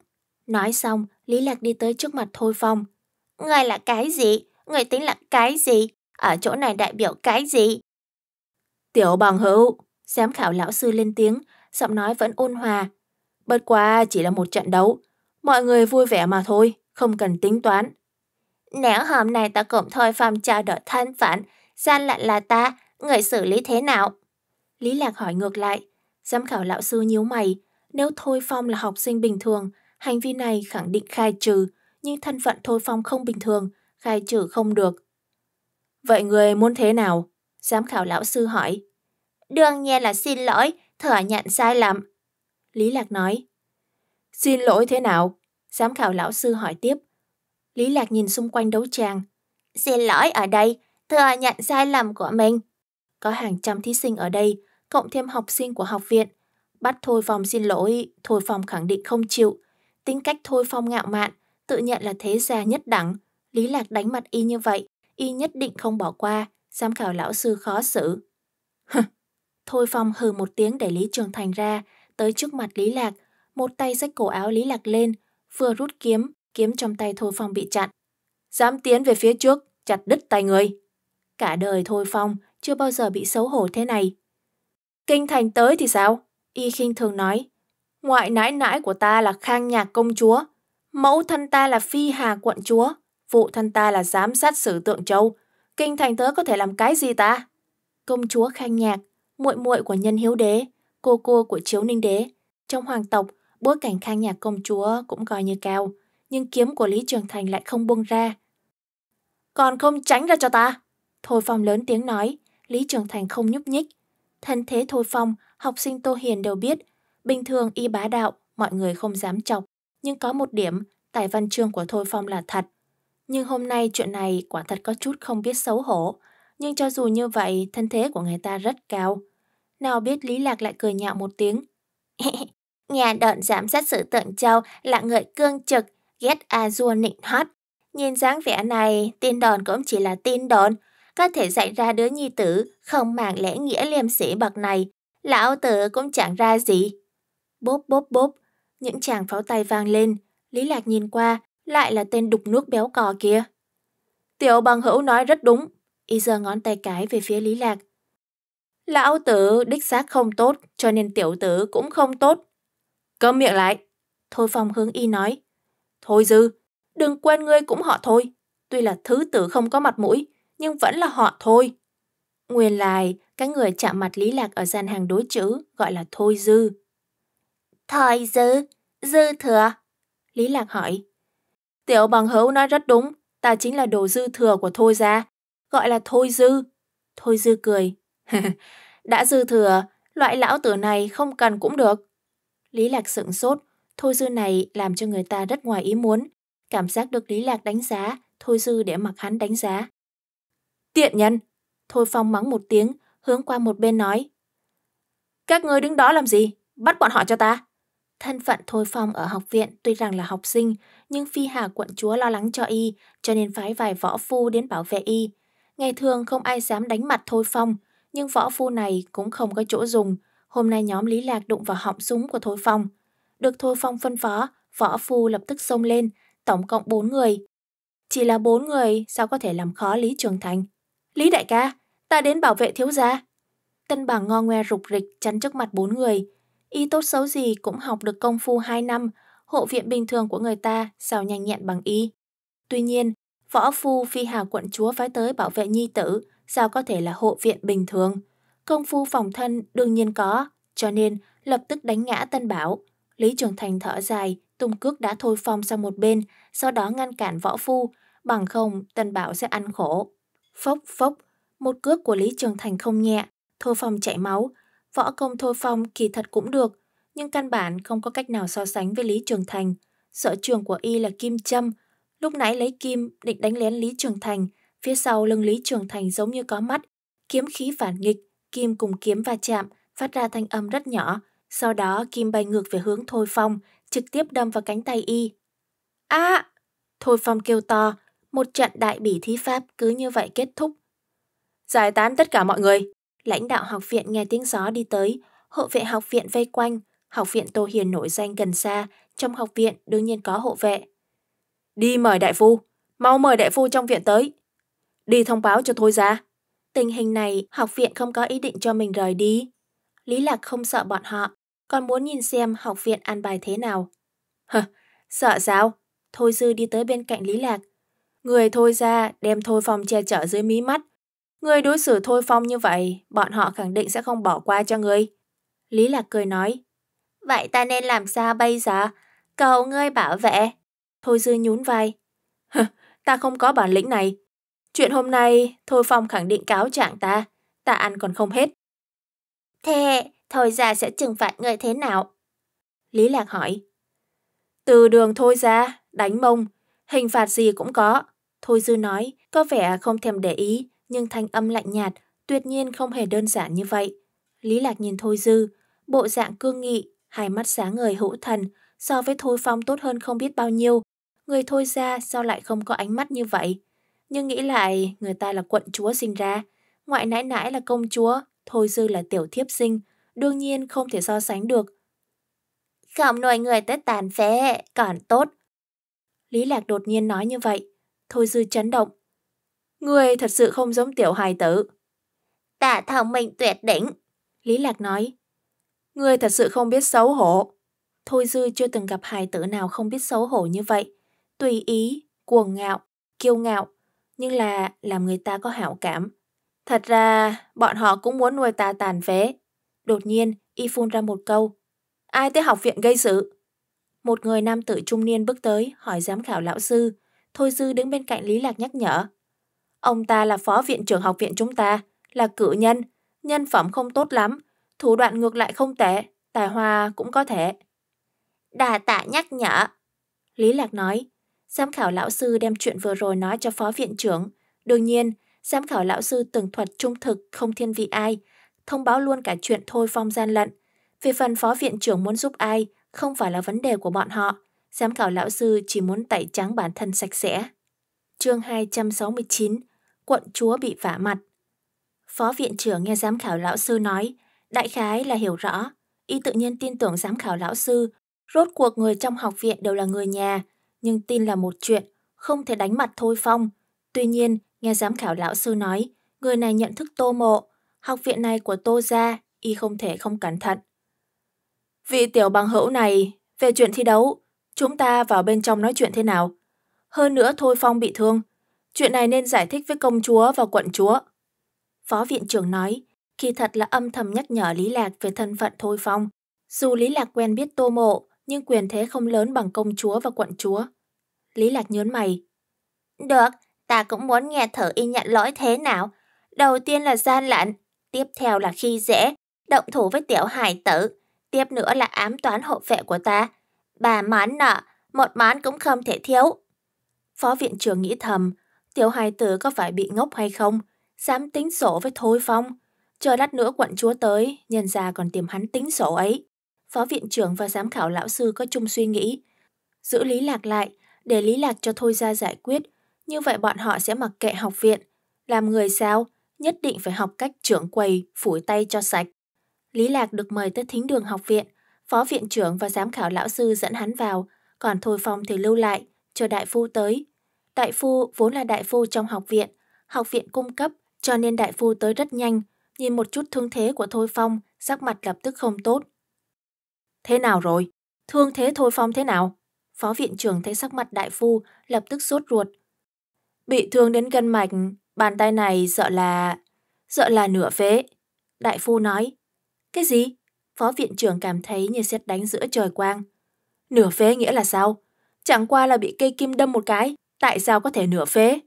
Nói xong, Lý Lạc đi tới trước mặt Thôi Phong. Người là cái gì? Người tính là cái gì? Ở chỗ này đại biểu cái gì? Tiểu bằng hữu, giám khảo lão sư lên tiếng, giọng nói vẫn ôn hòa. Bất quá chỉ là một trận đấu. Mọi người vui vẻ mà thôi, không cần tính toán. Nếu hôm nay ta cũng Thôi Phong trao đổi thân phận, gian lận là ta, người xử lý thế nào? Lý Lạc hỏi ngược lại. Giám khảo lão sư nhíu mày. Nếu Thôi Phong là học sinh bình thường, hành vi này khẳng định khai trừ, nhưng thân phận Thôi Phong không bình thường, khai trừ không được. Vậy người muốn thế nào? Giám khảo lão sư hỏi. Đương nhiên là xin lỗi, thừa nhận sai lầm. Lý Lạc nói. Xin lỗi thế nào? Giám khảo lão sư hỏi tiếp. Lý Lạc nhìn xung quanh đấu tràng. Xin lỗi ở đây, thừa nhận sai lầm của mình. Có hàng trăm thí sinh ở đây, cộng thêm học sinh của học viện. Bắt Thôi Phong xin lỗi, Thôi Phong khẳng định không chịu. Tính cách Thôi Phong ngạo mạn, tự nhận là thế gia nhất đẳng. Lý Lạc đánh mặt y như vậy, y nhất định không bỏ qua, giám khảo lão sư khó xử. Thôi Phong hừ một tiếng để Lý Trường Thành ra, tới trước mặt Lý Lạc, một tay xách cổ áo Lý Lạc lên, vừa rút kiếm, kiếm trong tay Thôi Phong bị chặn. Dám tiến về phía trước, chặt đứt tay người. Cả đời Thôi Phong chưa bao giờ bị xấu hổ thế này. Kinh thành tới thì sao? Y khinh thường nói. Ngoại nãi nãi của ta là khang nhạc công chúa. Mẫu thân ta là phi hà quận chúa. Phụ thân ta là giám sát sử tượng châu. Kinh thành tớ có thể làm cái gì ta? Công chúa khang nhạc, muội muội của nhân hiếu đế, cô cô của chiếu ninh đế. Trong hoàng tộc, bối cảnh khang nhạc công chúa cũng coi như cao. Nhưng kiếm của Lý Trường Thành lại không buông ra. Còn không tránh ra cho ta! Thôi Phong lớn tiếng nói, Lý Trường Thành không nhúc nhích. Thân thế Thôi Phong, học sinh Tô Hiền đều biết, bình thường y bá đạo, mọi người không dám chọc. Nhưng có một điểm, tài văn chương của Thôi Phong là thật. Nhưng hôm nay chuyện này quả thật có chút không biết xấu hổ. Nhưng cho dù như vậy, thân thế của người ta rất cao. Nào biết Lý Lạc lại cười nhạo một tiếng. Nhà đợn giám sát sự tượng châu là người cương trực, ghét a dua nịnh hót. Nhìn dáng vẻ này, tin đồn cũng chỉ là tin đồn, có thể dạy ra đứa nhi tử không màng lẽ nghĩa liêm sĩ bậc này, lão tử cũng chẳng ra gì. Bốp bốp bốp, những chàng pháo tay vang lên, Lý Lạc nhìn qua, lại là tên đục nước béo cò kia. Tiểu bằng hữu nói rất đúng, y giơ ngón tay cái về phía Lý Lạc. Lão tử đích xác không tốt, cho nên tiểu tử cũng không tốt. Câm miệng lại. Thôi Phong hướng y nói. Thôi dư, đừng quên ngươi cũng họ thôi. Tuy là thứ tử không có mặt mũi, nhưng vẫn là họ thôi. Nguyên lai, cái người chạm mặt Lý Lạc ở gian hàng đối chữ gọi là Thôi Dư. Thôi Dư? Dư thừa? Lý Lạc hỏi. Tiểu bằng hữu nói rất đúng, ta chính là đồ dư thừa của Thôi gia, gọi là Thôi Dư. Thôi Dư cười. Đã dư thừa, loại lão tử này không cần cũng được. Lý Lạc sững sốt, Thôi Dư này làm cho người ta rất ngoài ý muốn. Cảm giác được Lý Lạc đánh giá, Thôi Dư để mặc hắn đánh giá. Tiện nhân! Thôi Phong mắng một tiếng, hướng qua một bên nói. Các người đứng đó làm gì? Bắt bọn họ cho ta. Thân phận Thôi Phong ở học viện tuy rằng là học sinh, nhưng Phi Hà quận chúa lo lắng cho y, cho nên phái vài võ phu đến bảo vệ y. Ngày thường không ai dám đánh mặt Thôi Phong, nhưng võ phu này cũng không có chỗ dùng. Hôm nay nhóm Lý Lạc đụng vào họng súng của Thôi Phong. Được Thôi Phong phân phó, võ phu lập tức xông lên, tổng cộng bốn người. Chỉ là bốn người, sao có thể làm khó Lý Trường Thành? Lý đại ca, ta đến bảo vệ thiếu gia. Tân bằng ngo ngoe rục rịch chắn trước mặt bốn người. Y tốt xấu gì cũng học được công phu hai năm, hộ viện bình thường của người ta sao nhanh nhẹn bằng y. Tuy nhiên, võ phu phi hà quận chúa phái tới bảo vệ nhi tử, sao có thể là hộ viện bình thường. Công phu phòng thân đương nhiên có, cho nên lập tức đánh ngã Tân Bảo. Lý Trường Thành thở dài, tung cước đã thôi phong sang một bên, sau đó ngăn cản võ phu, bằng không Tân Bảo sẽ ăn khổ. Phốc phốc, một cước của Lý Trường Thành không nhẹ, Thôi Phong chảy máu. Võ công Thôi Phong kỳ thật cũng được, nhưng căn bản không có cách nào so sánh với Lý Trường Thành. Sở trường của y là kim châm. Lúc nãy lấy kim định đánh lén Lý Trường Thành, phía sau lưng Lý Trường Thành giống như có mắt. Kiếm khí phản nghịch, kim cùng kiếm va chạm, phát ra thanh âm rất nhỏ. Sau đó kim bay ngược về hướng Thôi Phong, trực tiếp đâm vào cánh tay y. À! Thôi Phong kêu to, một trận đại bỉ thí pháp cứ như vậy kết thúc. Giải tán tất cả mọi người. Lãnh đạo học viện nghe tiếng gió đi tới, hộ vệ học viện vây quanh. Học viện Tô Hiền nổi danh gần xa, trong học viện đương nhiên có hộ vệ. Đi mời đại phu, mau mời đại phu trong viện tới. Đi thông báo cho thôi ra. Tình hình này, học viện không có ý định cho mình rời đi. Lý Lạc không sợ bọn họ, còn muốn nhìn xem học viện an bài thế nào. Hờ, sợ sao? Thôi Dư đi tới bên cạnh Lý Lạc. Người thôi ra, đem Thôi Phong che chở dưới mí mắt. Người đối xử Thôi Phong như vậy, bọn họ khẳng định sẽ không bỏ qua cho người. Lý Lạc cười nói. Vậy ta nên làm sao bây giờ? Cầu ngươi bảo vệ. Thôi Dư nhún vai. ta không có bản lĩnh này. Chuyện hôm nay, Thôi Phong khẳng định cáo trạng ta. Ta ăn còn không hết. Thế, Thôi ra sẽ trừng phạt người thế nào? Lý Lạc hỏi. Từ đường Thôi ra, đánh mông, hình phạt gì cũng có. Thôi Dư nói, có vẻ không thèm để ý, nhưng thanh âm lạnh nhạt, tuyệt nhiên không hề đơn giản như vậy. Lý Lạc nhìn Thôi Dư, bộ dạng cương nghị, hai mắt sáng ngời hữu thần, so với Thôi Phong tốt hơn không biết bao nhiêu. Người Thôi ra sao lại không có ánh mắt như vậy? Nhưng nghĩ lại, người ta là quận chúa sinh ra, ngoại nãi nãi là công chúa, Thôi Dư là tiểu thiếp sinh, đương nhiên không thể so sánh được. Không nuôi người tới tàn phế, còn tốt. Lý Lạc đột nhiên nói như vậy, Thôi Dư chấn động. Người thật sự không giống tiểu hài tử. Ta thông minh tuyệt đỉnh. Lý Lạc nói. Người thật sự không biết xấu hổ. Thôi Dư chưa từng gặp hài tử nào không biết xấu hổ như vậy. Tùy ý, cuồng ngạo, kiêu ngạo, nhưng là làm người ta có hảo cảm. Thật ra, bọn họ cũng muốn nuôi ta tàn phế. Đột nhiên, y phun ra một câu. Ai tới học viện gây sự? Một người nam tử trung niên bước tới, hỏi giám khảo lão sư. Thôi Dư đứng bên cạnh Lý Lạc nhắc nhở. Ông ta là phó viện trưởng học viện chúng ta, là cử nhân, nhân phẩm không tốt lắm, thủ đoạn ngược lại không tệ, tài hoa cũng có thể. Đà tạ nhắc nhở. Lý Lạc nói, giám khảo lão sư đem chuyện vừa rồi nói cho phó viện trưởng. Đương nhiên, giám khảo lão sư từng thuật trung thực không thiên vị ai, thông báo luôn cả chuyện thôi phong gian lận. Về phần phó viện trưởng muốn giúp ai, không phải là vấn đề của bọn họ. Giám khảo lão sư chỉ muốn tẩy trắng bản thân sạch sẽ. Chương 269 Quận chúa bị vả mặt Phó viện trưởng nghe giám khảo lão sư nói, đại khái là hiểu rõ, y tự nhiên tin tưởng giám khảo lão sư. Rốt cuộc người trong học viện đều là người nhà, nhưng tin là một chuyện, không thể đánh mặt thôi phong. Tuy nhiên, nghe giám khảo lão sư nói, người này nhận thức tô mộ, học viện này của tô gia, y không thể không cẩn thận. Vị tiểu bằng hữu này, về chuyện thi đấu, chúng ta vào bên trong nói chuyện thế nào? Hơn nữa Thôi Phong bị thương, chuyện này nên giải thích với công chúa và quận chúa. Phó viện trưởng nói, khi thật là âm thầm nhắc nhở Lý Lạc về thân phận Thôi Phong. Dù Lý Lạc quen biết Tô Mộ, nhưng quyền thế không lớn bằng công chúa và quận chúa. Lý Lạc nhớn mày. Được, ta cũng muốn nghe thở y nhận lỗi thế nào. Đầu tiên là gian lận, tiếp theo là khi dễ, động thủ với tiểu hải tử, tiếp nữa là ám toán hộ vệ của ta. bà món nợ, một món cũng không thể thiếu. Phó viện trưởng nghĩ thầm, tiểu Hải tử có phải bị ngốc hay không? Dám tính sổ với Thôi Phong. Chờ lát nữa quận chúa tới, nhân ra còn tìm hắn tính sổ ấy. Phó viện trưởng và giám khảo lão sư có chung suy nghĩ. Giữ Lý Lạc lại, để Lý Lạc cho Thôi ra giải quyết. Như vậy bọn họ sẽ mặc kệ học viện. Làm người sao? Nhất định phải học cách trưởng quầy, phủi tay cho sạch. Lý Lạc được mời tới thính đường học viện. Phó viện trưởng và giám khảo lão sư dẫn hắn vào, còn Thôi Phong thì lưu lại, chờ đại phu tới. Đại phu vốn là đại phu trong học viện, học viện cung cấp, cho nên đại phu tới rất nhanh, nhìn một chút thương thế của Thôi Phong, sắc mặt lập tức không tốt. Thế nào rồi? Thương thế Thôi Phong thế nào? Phó viện trưởng thấy sắc mặt đại phu, lập tức sốt ruột. Bị thương đến gân mạch, bàn tay này sợ là... sợ là nửa phế. Đại phu nói. Cái gì? Phó viện trưởng cảm thấy như xét đánh giữa trời quang. Nửa phế nghĩa là sao? Chẳng qua là bị cây kim đâm một cái, tại sao có thể nửa phế?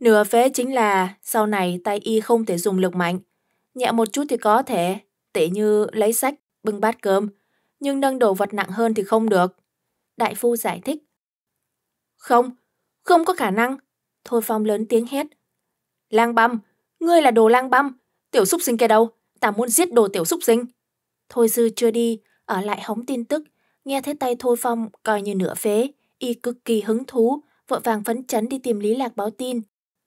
Nửa phế chính là sau này tay y không thể dùng lực mạnh. Nhẹ một chút thì có thể, tỉ như lấy sách, bưng bát cơm, nhưng nâng đồ vật nặng hơn thì không được. Đại phu giải thích. Không, không có khả năng. Thôi Phong lớn tiếng hét. Lang băm, ngươi là đồ lang băm, tiểu xúc sinh kia đâu, ta muốn giết đồ tiểu xúc sinh. Thôi dư chưa đi, ở lại hóng tin tức, nghe thấy tay Thôi Phong coi như nửa phế, y cực kỳ hứng thú, vội vàng phấn chấn đi tìm Lý Lạc báo tin.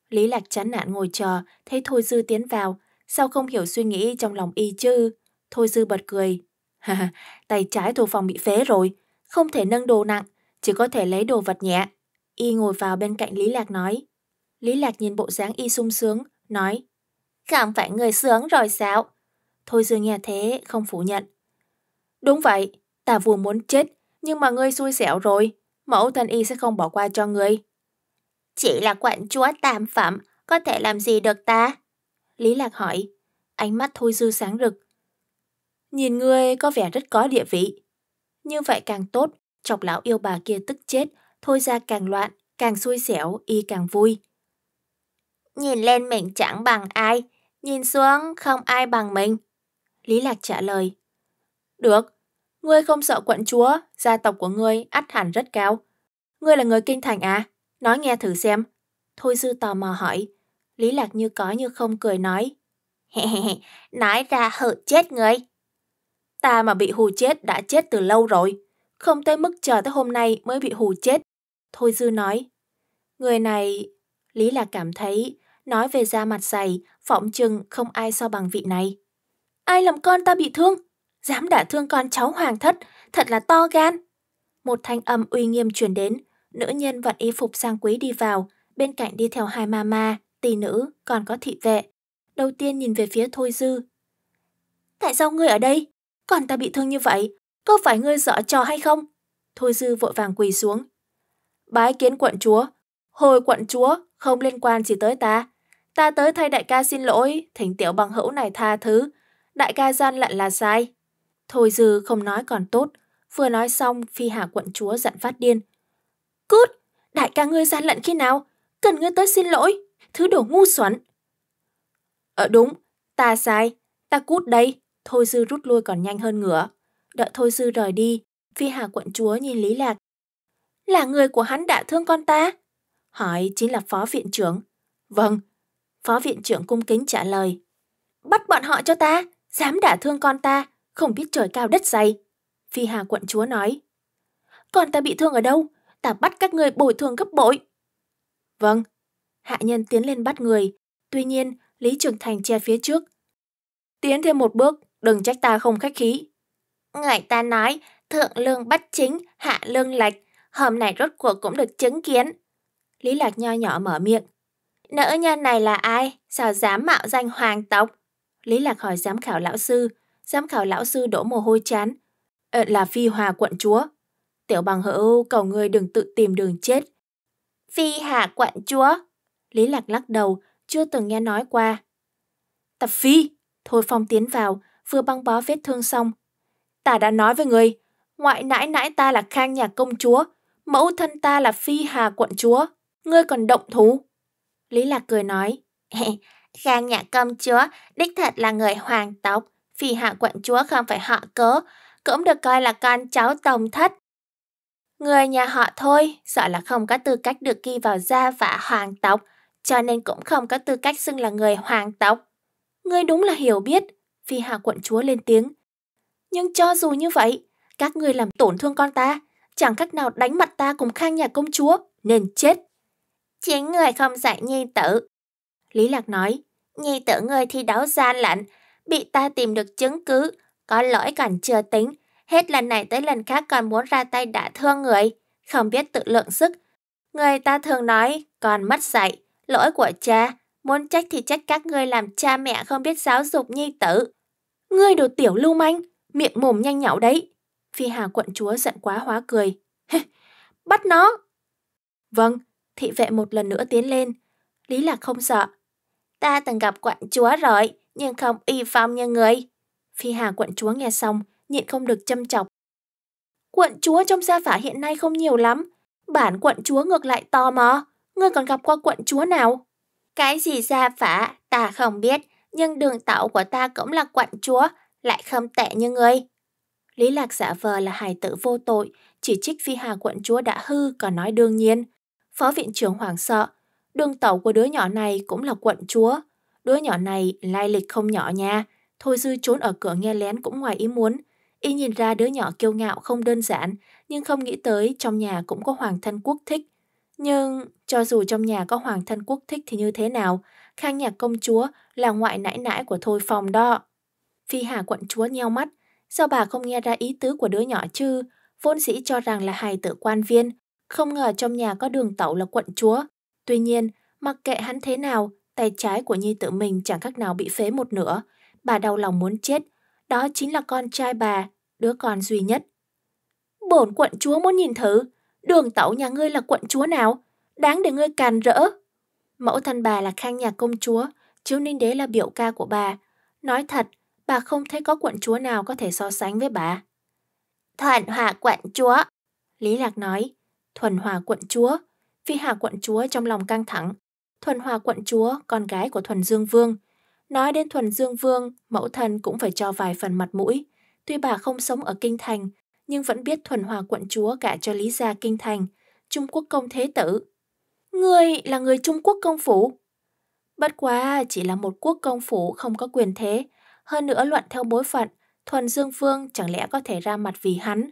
Lý Lạc chán nản ngồi chờ, thấy Thôi Dư tiến vào, Sao không hiểu suy nghĩ trong lòng y chứ? Thôi dư bật cười. Tay trái thu phòng bị phế rồi. Không thể nâng đồ nặng, chỉ có thể lấy đồ vật nhẹ. Y ngồi vào bên cạnh Lý Lạc nói. Lý Lạc nhìn bộ dáng y sung sướng, nói. Không phải người sướng rồi sao? Thôi dư nghe thế, không phủ nhận. Đúng vậy, ta vừa muốn chết, nhưng mà ngươi xui xẻo rồi. Mẫu thân y sẽ không bỏ qua cho ngươi. Chỉ là quận chúa tam phẩm, có thể làm gì được ta? Lý Lạc hỏi, ánh mắt Thôi Dư sáng rực. Nhìn ngươi có vẻ rất có địa vị. Như vậy càng tốt, chọc lão yêu bà kia tức chết, Thôi ra càng loạn, càng xui xẻo, y càng vui. Nhìn lên mình chẳng bằng ai, nhìn xuống không ai bằng mình. Lý Lạc trả lời. Được, ngươi không sợ quận chúa, gia tộc của ngươi ắt hẳn rất cao. Ngươi là người kinh thành à? Nói nghe thử xem. Thôi dư tò mò hỏi. Lý Lạc như có như không cười nói. nói ra hụ chết người. Ta mà bị hù chết đã chết từ lâu rồi. Không tới mức chờ tới hôm nay mới bị hù chết. Thôi dư nói. Người này... Lý là cảm thấy nói về da mặt dày, phỏng chừng không ai so bằng vị này. Ai làm con ta bị thương? Dám đả thương con cháu hoàng thất, thật là to gan. Một thanh âm uy nghiêm truyền đến, nữ nhân vận y phục sang quý đi vào, bên cạnh đi theo hai mama, tỷ nữ, còn có thị vệ. Đầu tiên nhìn về phía Thôi Dư. Tại sao ngươi ở đây? Còn ta bị thương như vậy, có phải ngươi dọa trò hay không? Thôi Dư vội vàng quỳ xuống. Bái kiến quận chúa. Hồi quận chúa, không liên quan gì tới ta. Ta tới thay đại ca xin lỗi, thỉnh tiểu bằng hữu này tha thứ. Đại ca gian lận là sai. Thôi Dư không nói còn tốt. Vừa nói xong, phi hạ quận chúa giận phát điên. Cút! Đại ca ngươi gian lận khi nào? Cần ngươi tới xin lỗi. Thứ đồ ngu xuẩn. Ờ đúng, ta sai. Ta cút đây. Thôi Dư rút lui còn nhanh hơn ngựa. Đợi Thôi Dư rời đi, phi hà quận chúa nhìn Lý Lạc. Là người của hắn đã thương con ta? Hỏi chính là phó viện trưởng. Vâng. Phó viện trưởng cung kính trả lời. Bắt bọn họ cho ta, dám đả thương con ta, không biết trời cao đất dày. Phi Hà quận chúa nói. Con ta bị thương ở đâu? Ta bắt các người bồi thường gấp bội. Vâng. Hạ nhân tiến lên bắt người. Tuy nhiên, Lý Trường Thành che phía trước. Tiến thêm một bước, đừng trách ta không khách khí. Người ta nói, thượng lương bắt chính, hạ lương lệch. Hôm nay rốt cuộc cũng được chứng kiến. Lý Lạc nho nhỏ mở miệng. Nữ nhân này là ai? Sao dám mạo danh hoàng tộc? Lý Lạc hỏi giám khảo lão sư. Giám khảo lão sư đổ mồ hôi chán. Ờ, là phi hòa quận chúa. Tiểu bằng hữu cầu người đừng tự tìm đường chết. Phi hạ quận chúa. Lý Lạc lắc đầu, chưa từng nghe nói qua. Tập phi. Thôi Phong tiến vào, vừa băng bó vết thương xong. Ta đã nói với người, ngoại nãi nãi ta là khang nhà công chúa, mẫu thân ta là phi hà quận chúa, ngươi còn động thú. Lý Lạc cười nói, khang nhà công chúa đích thật là người hoàng tộc, phi hạ quận chúa không phải họ cớ, cũng được coi là con cháu tổng thất. Người nhà họ thôi, sợ là không có tư cách được ghi vào gia vả hoàng tộc, cho nên cũng không có tư cách xưng là người hoàng tộc. Ngươi đúng là hiểu biết, phi hạ quận chúa lên tiếng. Nhưng cho dù như vậy, các ngươi làm tổn thương con ta, chẳng cách nào đánh mặt ta cùng khang nhà công chúa, nên chết. Chính người không dạy nhi tử. Lý Lạc nói, nhi tử người thi đấu gian lận, bị ta tìm được chứng cứ, có lỗi còn chưa tính, hết lần này tới lần khác còn muốn ra tay đả thương người, không biết tự lượng sức. Người ta thường nói, còn mất dạy, lỗi của cha, muốn trách thì trách các ngươi làm cha mẹ không biết giáo dục nhi tử. Ngươi đồ tiểu lưu manh, miệng mồm nhanh nhảu đấy. Phi Hà quận chúa giận quá hóa cười. Bắt nó! Vâng, thị vệ một lần nữa tiến lên. Lý Lạc không sợ. Ta từng gặp quận chúa rồi, nhưng không y phong như người. Phi Hà quận chúa nghe xong, nhịn không được châm chọc. Quận chúa trong gia phả hiện nay không nhiều lắm. Bản quận chúa ngược lại tò mò. Ngươi còn gặp qua quận chúa nào? Cái gì gia phả, ta không biết. Nhưng đường tẩu của ta cũng là quận chúa, lại không tệ như ngươi. Lý Lạc giả vờ là hài tử vô tội, chỉ trích phi hà quận chúa đã hư còn nói đương nhiên. Phó viện trưởng hoảng sợ, đường tẩu của đứa nhỏ này cũng là quận chúa. Đứa nhỏ này lai lịch không nhỏ nha, thôi dư trốn ở cửa nghe lén cũng ngoài ý muốn. Y nhìn ra đứa nhỏ kiêu ngạo không đơn giản, nhưng không nghĩ tới trong nhà cũng có hoàng thân quốc thích. Nhưng cho dù trong nhà có hoàng thân quốc thích thì như thế nào, khang nhạc công chúa là ngoại nãi nãi của Thôi phòng đó. Phi Hà quận chúa nheo mắt, sao bà không nghe ra ý tứ của đứa nhỏ chứ? Vốn dĩ cho rằng là hài tử quan viên, không ngờ trong nhà có đường tẩu là quận chúa. Tuy nhiên, mặc kệ hắn thế nào, tay trái của nhi tự mình chẳng khác nào bị phế một nửa. Bà đau lòng muốn chết, đó chính là con trai bà, đứa con duy nhất. Bổn quận chúa muốn nhìn thử, đường tẩu nhà ngươi là quận chúa nào? Đáng để ngươi càn rỡ. Mẫu thân bà là khang nhà công chúa, chiếu ninh đế là biểu ca của bà. Nói thật, bà không thấy có quận chúa nào có thể so sánh với bà. Thuần hòa quận chúa. Lý Lạc nói, thuần hòa quận chúa. Phi Hà quận chúa trong lòng căng thẳng. Thuần hòa quận chúa, con gái của Thuần Dương Vương. Nói đến Thuần Dương Vương, mẫu thân cũng phải cho vài phần mặt mũi. Tuy bà không sống ở Kinh Thành, nhưng vẫn biết Thuần Hòa quận chúa gả cho Lý Gia Kinh Thành, Trung Quốc công thế tử. Người là người Trung Quốc công phủ. Bất quá chỉ là một quốc công phủ không có quyền thế. Hơn nữa luận theo bối phận, Thuần Dương Vương chẳng lẽ có thể ra mặt vì hắn.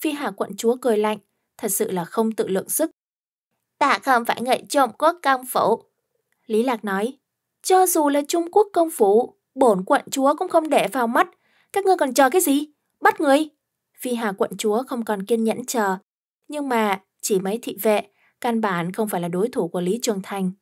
Phi Hà quận chúa cười lạnh, thật sự là không tự lượng sức. Ta không phải người Trung Quốc công phủ. Lý Lạc nói, cho dù là Trung Quốc công phủ, bổn quận chúa cũng không để vào mắt. Các ngươi còn chờ cái gì? Bắt người! Phi Hà quận chúa không còn kiên nhẫn chờ. Nhưng mà chỉ mấy thị vệ, căn bản không phải là đối thủ của Lý Trường Thành.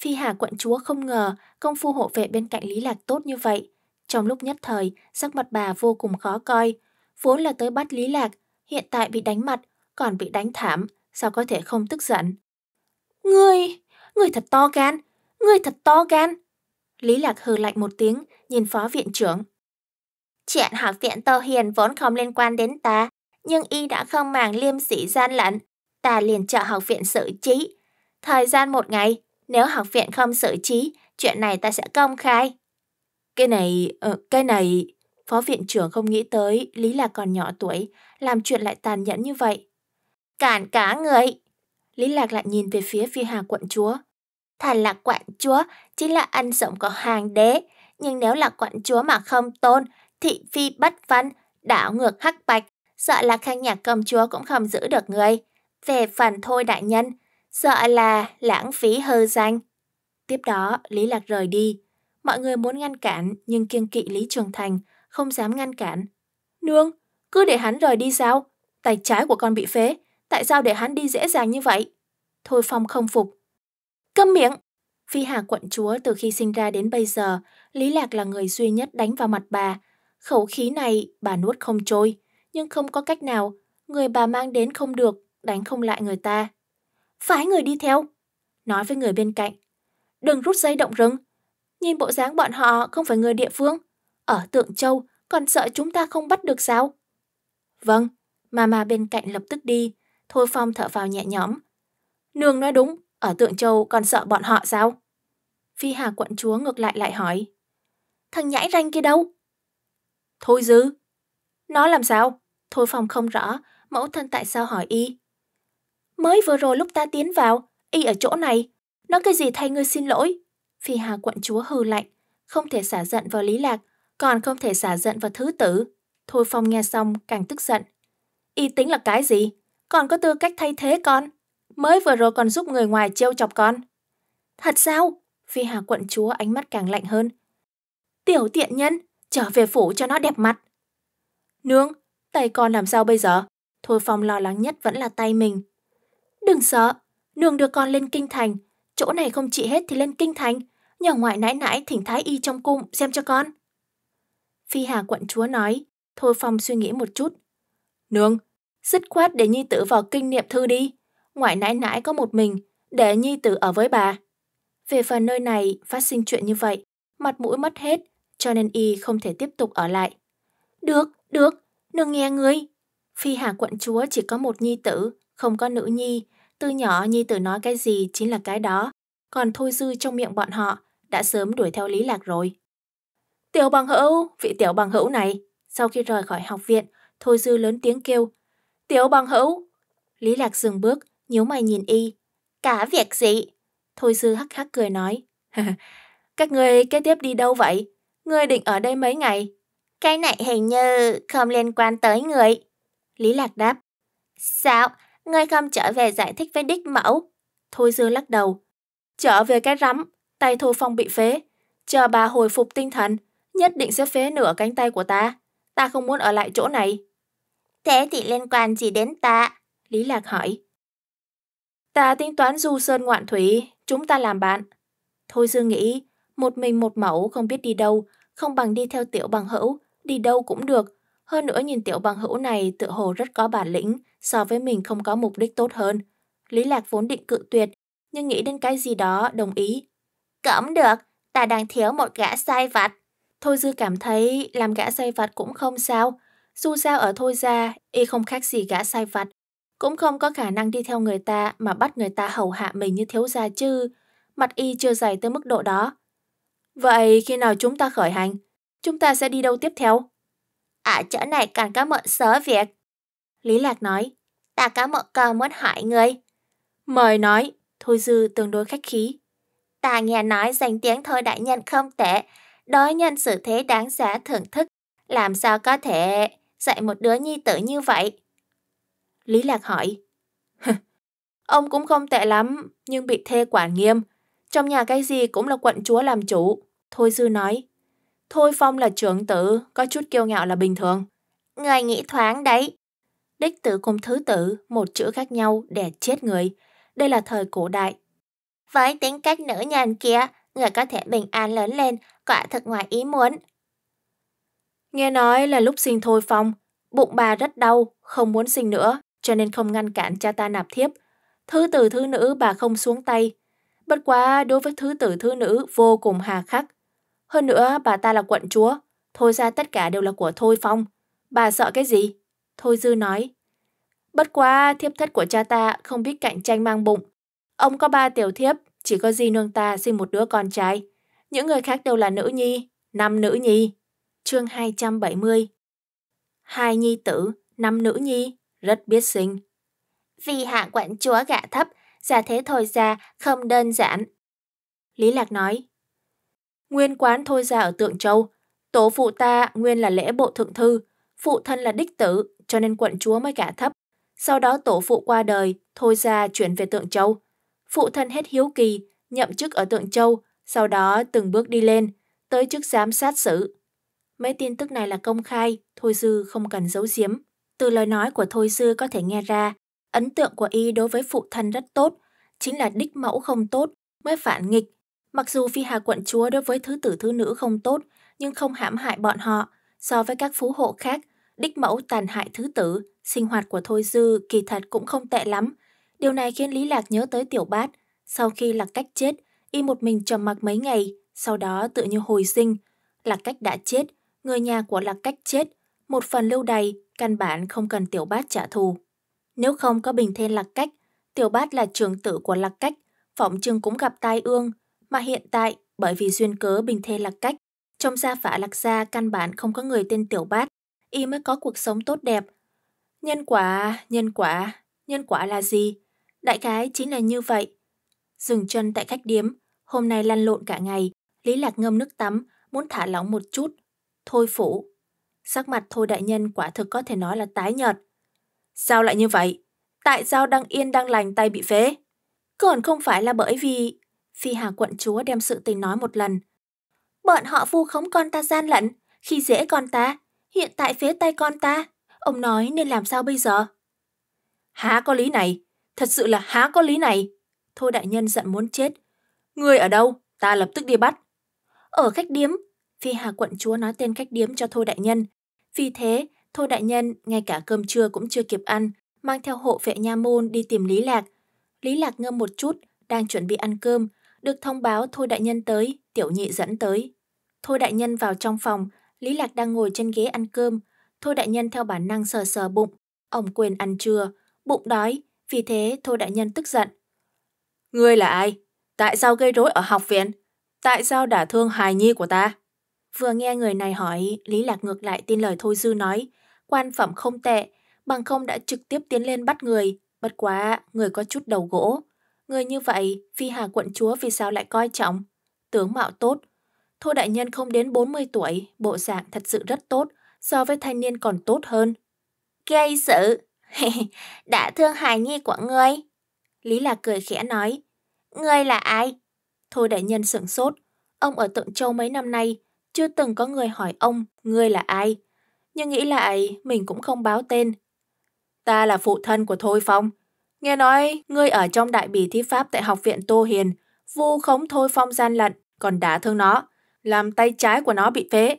Phi Hà quận chúa không ngờ công phu hộ vệ bên cạnh Lý Lạc tốt như vậy. Trong lúc nhất thời, sắc mặt bà vô cùng khó coi. Vốn là tới bắt Lý Lạc, hiện tại bị đánh mặt, còn bị đánh thảm, sao có thể không tức giận. Ngươi, ngươi thật to gan, ngươi thật to gan. Lý Lạc hừ lạnh một tiếng, nhìn phó viện trưởng. Chuyện học viện Tô Hiền vốn không liên quan đến ta, nhưng y đã không màng liêm sỉ gian lận. Ta liền trợ học viện xử trí. Thời gian một ngày, nếu học viện không xử trí, chuyện này ta sẽ công khai. Cái này, uh, cái này... Phó viện trưởng không nghĩ tới Lý là còn nhỏ tuổi, làm chuyện lại tàn nhẫn như vậy. Cản cả người! Lý Lạc lại nhìn về phía phi hà quận chúa. Thần là quận chúa, chính là ân sủng của hoàng đế. Nhưng nếu là quận chúa mà không tôn, thị phi bất văn, đảo ngược hắc bạch, sợ là khang nhạc công chúa cũng không giữ được người. Về phần thôi đại nhân, sợ là lãng phí hơ danh. Tiếp đó, Lý Lạc rời đi. Mọi người muốn ngăn cản, nhưng kiêng kỵ Lý Trường Thành, không dám ngăn cản. Nương, cứ để hắn rời đi sao? Tay trái của con bị phế, tại sao để hắn đi dễ dàng như vậy? Thôi Phong không phục. Câm miệng! Phi Hà quận chúa từ khi sinh ra đến bây giờ, Lý Lạc là người duy nhất đánh vào mặt bà. Khẩu khí này bà nuốt không trôi, nhưng không có cách nào, người bà mang đến không được, đánh không lại người ta. Phái người đi theo. Nói với người bên cạnh. Đừng rút dây động rừng. Nhìn bộ dáng bọn họ không phải người địa phương. Ở Tượng Châu còn sợ chúng ta không bắt được sao? Vâng, mà mà bên cạnh lập tức đi. Thôi Phong thở vào nhẹ nhõm. Nương nói đúng, ở Tượng Châu còn sợ bọn họ sao? Phi Hà quận chúa ngược lại lại hỏi. Thằng nhãi ranh kia đâu? Thôi dư. Nó làm sao? Thôi Phong không rõ, mẫu thân tại sao hỏi y. Mới vừa rồi lúc ta tiến vào, y ở chỗ này. nói cái gì thay ngươi xin lỗi? Phi Hà quận chúa hư lạnh, không thể xả giận vào Lý Lạc, còn không thể xả giận vào thứ tử. Thôi Phong nghe xong càng tức giận. Y tính là cái gì? Còn có tư cách thay thế con? Mới vừa rồi còn giúp người ngoài trêu chọc con. Thật sao? Phi Hà quận chúa ánh mắt càng lạnh hơn. Tiểu tiện nhân, trở về phủ cho nó đẹp mặt. Nương, tay con làm sao bây giờ? Thôi Phong lo lắng nhất vẫn là tay mình. Đừng sợ, nương đưa con lên kinh thành. Chỗ này không trị hết thì lên kinh thành. Nhờ ngoại nãi nãi thỉnh thái y trong cung xem cho con. Phi Hà quận chúa nói, Thôi Phong suy nghĩ một chút. Nương, dứt khoát để nhi tử vào kinh niệm thư đi. Ngoại nãi nãi có một mình, để nhi tử ở với bà. Về phần nơi này phát sinh chuyện như vậy, mặt mũi mất hết, cho nên y không thể tiếp tục ở lại. Được, được, nương nghe ngươi. Phi Hà quận chúa chỉ có một nhi tử, không có nữ nhi. Từ nhỏ nhi tử nói cái gì chính là cái đó. Còn thôi dư trong miệng bọn họ đã sớm đuổi theo Lý Lạc rồi. Tiểu bằng hữu, vị tiểu bằng hữu này. Sau khi rời khỏi học viện, thôi dư lớn tiếng kêu. Tiểu bằng hữu. Lý Lạc dừng bước, nhíu mày nhìn y. Cả việc gì? Thôi dư hắc hắc cười nói. Các người kế tiếp đi đâu vậy? Ngươi định ở đây mấy ngày? Cái này hình như không liên quan tới người. Lý Lạc đáp. Sao? Ngươi không trở về giải thích với đích mẫu? Thôi dưa lắc đầu. Trở về cái rắm, tay Thôi Phong bị phế. Chờ bà hồi phục tinh thần, nhất định sẽ phế nửa cánh tay của ta. Ta không muốn ở lại chỗ này. Thế thì liên quan gì đến ta? Lý Lạc hỏi. Ta tính toán du sơn ngoạn thủy, chúng ta làm bạn. Thôi dư nghĩ, một mình một mẫu không biết đi đâu, không bằng đi theo tiểu bằng hữu, đi đâu cũng được. Hơn nữa nhìn tiểu bằng hữu này tự hồ rất có bản lĩnh, so với mình không có mục đích tốt hơn. Lý Lạc vốn định cự tuyệt, nhưng nghĩ đến cái gì đó đồng ý. Cũng được, ta đang thiếu một gã sai vặt. Thôi dư cảm thấy làm gã sai vặt cũng không sao. Dù sao ở thôi ra, y không khác gì gã sai vặt. Cũng không có khả năng đi theo người ta mà bắt người ta hầu hạ mình như thiếu gia chứ. Mặt y chưa dày tới mức độ đó. Vậy khi nào chúng ta khởi hành? Chúng ta sẽ đi đâu tiếp theo? Ở chỗ này còn có một số việc. Lý Lạc nói, ta có một câu muốn hỏi người. Mời nói, Thôi Dư tương đối khách khí. Ta nghe nói danh tiếng Thôi Đại Nhân không tệ, đối nhân xử thế đáng giá thưởng thức. Làm sao có thể dạy một đứa nhi tử như vậy? Lý Lạc hỏi. Ông cũng không tệ lắm, nhưng bị thê quản nghiêm. Trong nhà cái gì cũng là quận chúa làm chủ. Thôi Dư nói. Thôi Phong là trưởng tử, có chút kiêu ngạo là bình thường. Người nghĩ thoáng đấy. Đích tử cùng thứ tử, một chữ khác nhau để chết người. Đây là thời cổ đại. Với tính cách nữ nhàn kia, người có thể bình an lớn lên, quả thực ngoài ý muốn. Nghe nói là lúc sinh Thôi Phong, bụng bà rất đau, không muốn sinh nữa, cho nên không ngăn cản cha ta nạp thiếp. Thứ tử thứ nữ bà không xuống tay. Bất quá đối với thứ tử thứ nữ vô cùng hà khắc. Hơn nữa bà ta là quận chúa, thôi ra tất cả đều là của Thôi Phong. Bà sợ cái gì? Thôi Dư nói. Bất quá thiếp thất của cha ta không biết cạnh tranh mang bụng. Ông có ba tiểu thiếp, chỉ có di nương ta sinh một đứa con trai. Những người khác đều là nữ nhi, năm nữ nhi. Chương 270 Hai nhi tử, năm nữ nhi, rất biết sinh. Vì hạ quận chúa gạ thấp, giả thế thôi ra không đơn giản. Lý Lạc nói, Nguyên quán thôi ra ở Tượng Châu, tổ phụ ta nguyên là lễ bộ thượng thư, phụ thân là đích tử, cho nên quận chúa mới cả thấp. Sau đó tổ phụ qua đời, thôi ra chuyển về Tượng Châu. Phụ thân hết hiếu kỳ, nhậm chức ở Tượng Châu, sau đó từng bước đi lên, tới chức giám sát xử. Mấy tin tức này là công khai, Thôi Dư không cần giấu giếm. Từ lời nói của Thôi Dư có thể nghe ra, ấn tượng của y đối với phụ thân rất tốt, chính là đích mẫu không tốt, mới phản nghịch. Mặc dù phi hà quận chúa đối với thứ tử thứ nữ không tốt, nhưng không hãm hại bọn họ. So với các phú hộ khác, đích mẫu tàn hại thứ tử, sinh hoạt của Thôi Dư kỳ thật cũng không tệ lắm. Điều này khiến Lý Lạc nhớ tới tiểu bát. Sau khi Lạc Cách chết, y một mình trầm mặc mấy ngày, sau đó tự như hồi sinh. Lạc Cách đã chết, người nhà của Lạc Cách chết, một phần lưu đày, căn bản không cần tiểu bát trả thù. Nếu không có bình thê Lạc Cách, tiểu bát là trưởng tử của Lạc Cách, phỏng chừng cũng gặp tai ương, mà hiện tại bởi vì duyên cớ bình thê Lạc Cách, trong gia phả Lạc gia căn bản không có người tên tiểu bát, y mới có cuộc sống tốt đẹp. Nhân quả, nhân quả, nhân quả là gì? Đại khái chính là như vậy. Dừng chân tại khách điếm, hôm nay lăn lộn cả ngày, Lý Lạc ngâm nước tắm, muốn thả lỏng một chút. Thôi phủ. Sắc mặt Thôi đại nhân quả thực có thể nói là tái nhợt. Sao lại như vậy? Tại sao đang yên đang lành tay bị phế? Còn không phải là bởi vì... Phi Hà quận chúa đem sự tình nói một lần. Bọn họ vu khống con ta gian lận, khi dễ con ta, hiện tại phế tay con ta. Ông nói nên làm sao bây giờ? Há có lý này, thật sự là há có lý này. Thôi đại nhân giận muốn chết. Người ở đâu? Ta lập tức đi bắt. Ở khách điếm. Phi Hà quận chúa nói tên khách điếm cho Thôi đại nhân. Vì thế, Thôi đại nhân ngay cả cơm trưa cũng chưa kịp ăn, mang theo hộ vệ nha môn đi tìm Lý Lạc. Lý Lạc ngâm một chút, đang chuẩn bị ăn cơm, được thông báo Thôi đại nhân tới, tiểu nhị dẫn tới. Thôi đại nhân vào trong phòng, Lý Lạc đang ngồi trên ghế ăn cơm. Thôi đại nhân theo bản năng sờ sờ bụng. Ông quên ăn trưa, bụng đói, vì thế Thôi đại nhân tức giận. Ngươi là ai? Tại sao gây rối ở học viện? Tại sao đả thương hài nhi của ta? Vừa nghe người này hỏi, Lý Lạc ngược lại tin lời Thôi Dư nói. Quan phẩm không tệ, bằng không đã trực tiếp tiến lên bắt người. Bất quá, người có chút đầu gỗ. Người như vậy, phi hà quận chúa vì sao lại coi trọng? Tướng mạo tốt. Thôi đại nhân không đến 40 tuổi, bộ dạng thật sự rất tốt, so với thanh niên còn tốt hơn. Gây sự! đã thương hài nhi của ngươi. Lý Lạc cười khẽ nói. Ngươi là ai? Thôi đại nhân sửng sốt. Ông ở Tượng Châu mấy năm nay, chưa từng có người hỏi ông, ngươi là ai. Nhưng nghĩ lại, mình cũng không báo tên. Ta là phụ thân của Thôi Phong. Nghe nói, ngươi ở trong đại bỉ thi pháp tại học viện Tô Hiền, vu khống Thôi Phong gian lận, còn đá thương nó, làm tay trái của nó bị phế.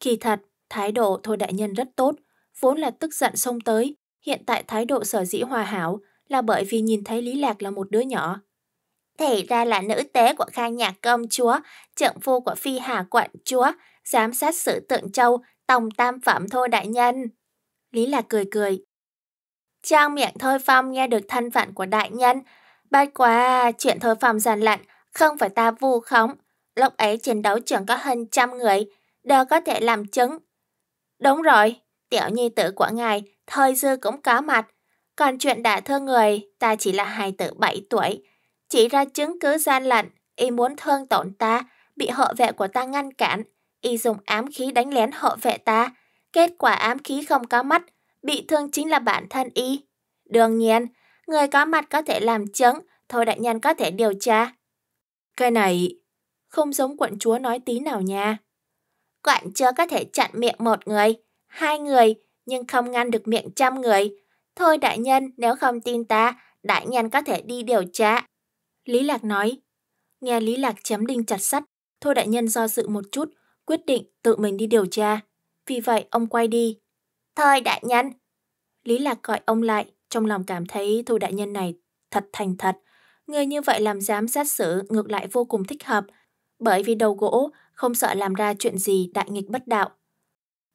Kỳ thật, thái độ Thôi Đại Nhân rất tốt, vốn là tức giận xông tới, hiện tại thái độ sở dĩ hòa hảo là bởi vì nhìn thấy Lý Lạc là một đứa nhỏ. Thì ra là nữ tế của Khang Nhạc Công Chúa, trượng phu của Phi Hà Quận Chúa, giám sát sự tượng châu, tòng tam phẩm thôi đại nhân. Lý Lạc cười cười trang miệng Thôi Phong nghe được thân phận của đại nhân, bất quá chuyện Thôi Phong giàn lận, không phải ta vu khống. Lúc ấy chiến đấu trường có hơn trăm người, đều có thể làm chứng. Đúng rồi, tiểu nhi tử của ngài, thời dư cũng có mặt. Còn chuyện đả thương người, ta chỉ là hài tử 7 tuổi. Chỉ ra chứng cứ gian lận, y muốn thương tổn ta, bị hộ vệ của ta ngăn cản. Y dùng ám khí đánh lén hộ vệ ta. Kết quả ám khí không có mắt, bị thương chính là bản thân y. Đương nhiên, người có mặt có thể làm chứng, thôi đại nhân có thể điều tra. Cái này không giống quận chúa nói tí nào nha. Quận chúa có thể chặn miệng một người, hai người, nhưng không ngăn được miệng trăm người. Thôi đại nhân, nếu không tin ta, đại nhân có thể đi điều tra. Lý Lạc nói. Nghe Lý Lạc chém đinh chặt sắt, thôi đại nhân do dự một chút, quyết định tự mình đi điều tra. Vì vậy ông quay đi. Thôi đại nhân. Lý Lạc gọi ông lại, trong lòng cảm thấy Thu đại nhân này thật thành thật. Người như vậy làm giám sát xử ngược lại vô cùng thích hợp, bởi vì đầu gỗ không sợ làm ra chuyện gì đại nghịch bất đạo.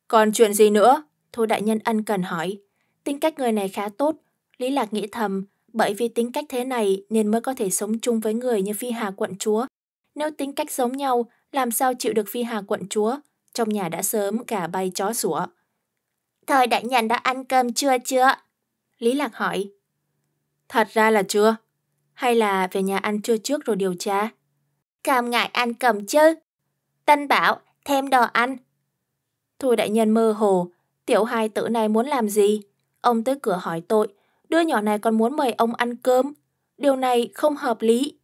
Còn chuyện gì nữa? Thu đại nhân ân cần hỏi. Tính cách người này khá tốt. Lý Lạc nghĩ thầm, bởi vì tính cách thế này nên mới có thể sống chung với người như Phi Hà quận chúa. Nếu tính cách giống nhau, làm sao chịu được Phi Hà quận chúa? Trong nhà đã sớm cả bay chó sủa. Thời đại nhân đã ăn cơm chưa chưa? Lý Lạc hỏi. Thật ra là chưa. Hay là về nhà ăn trưa trước rồi điều tra? Cầm ngại ăn cầm chứ. Tân bảo, thêm đồ ăn. Thôi đại nhân mơ hồ, tiểu hai tử này muốn làm gì? Ông tới cửa hỏi tội, đứa nhỏ này còn muốn mời ông ăn cơm. Điều này không hợp lý.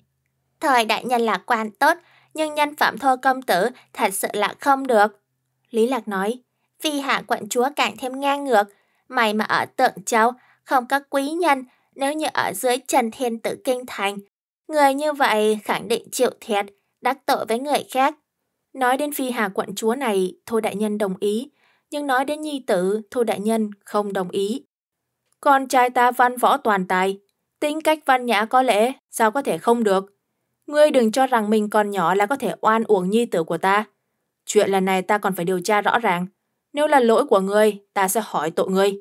Thời đại nhân là quan tốt, nhưng nhân phẩm thô công tử thật sự là không được. Lý Lạc nói, phi hạ quận chúa càng thêm ngang ngược. Mày mà ở tượng châu, không có quý nhân, nếu như ở dưới Trần Thiên Tử Kinh Thành. Người như vậy khẳng định chịu thiệt, đắc tội với người khác. Nói đến phi hà quận chúa này, Thôi Đại Nhân đồng ý, nhưng nói đến nhi tử, Thôi Đại Nhân không đồng ý. Con trai ta văn võ toàn tài, tính cách văn nhã có lẽ, sao có thể không được. Ngươi đừng cho rằng mình còn nhỏ là có thể oan uổng nhi tử của ta. Chuyện lần này ta còn phải điều tra rõ ràng. Nếu là lỗi của ngươi, ta sẽ hỏi tội ngươi.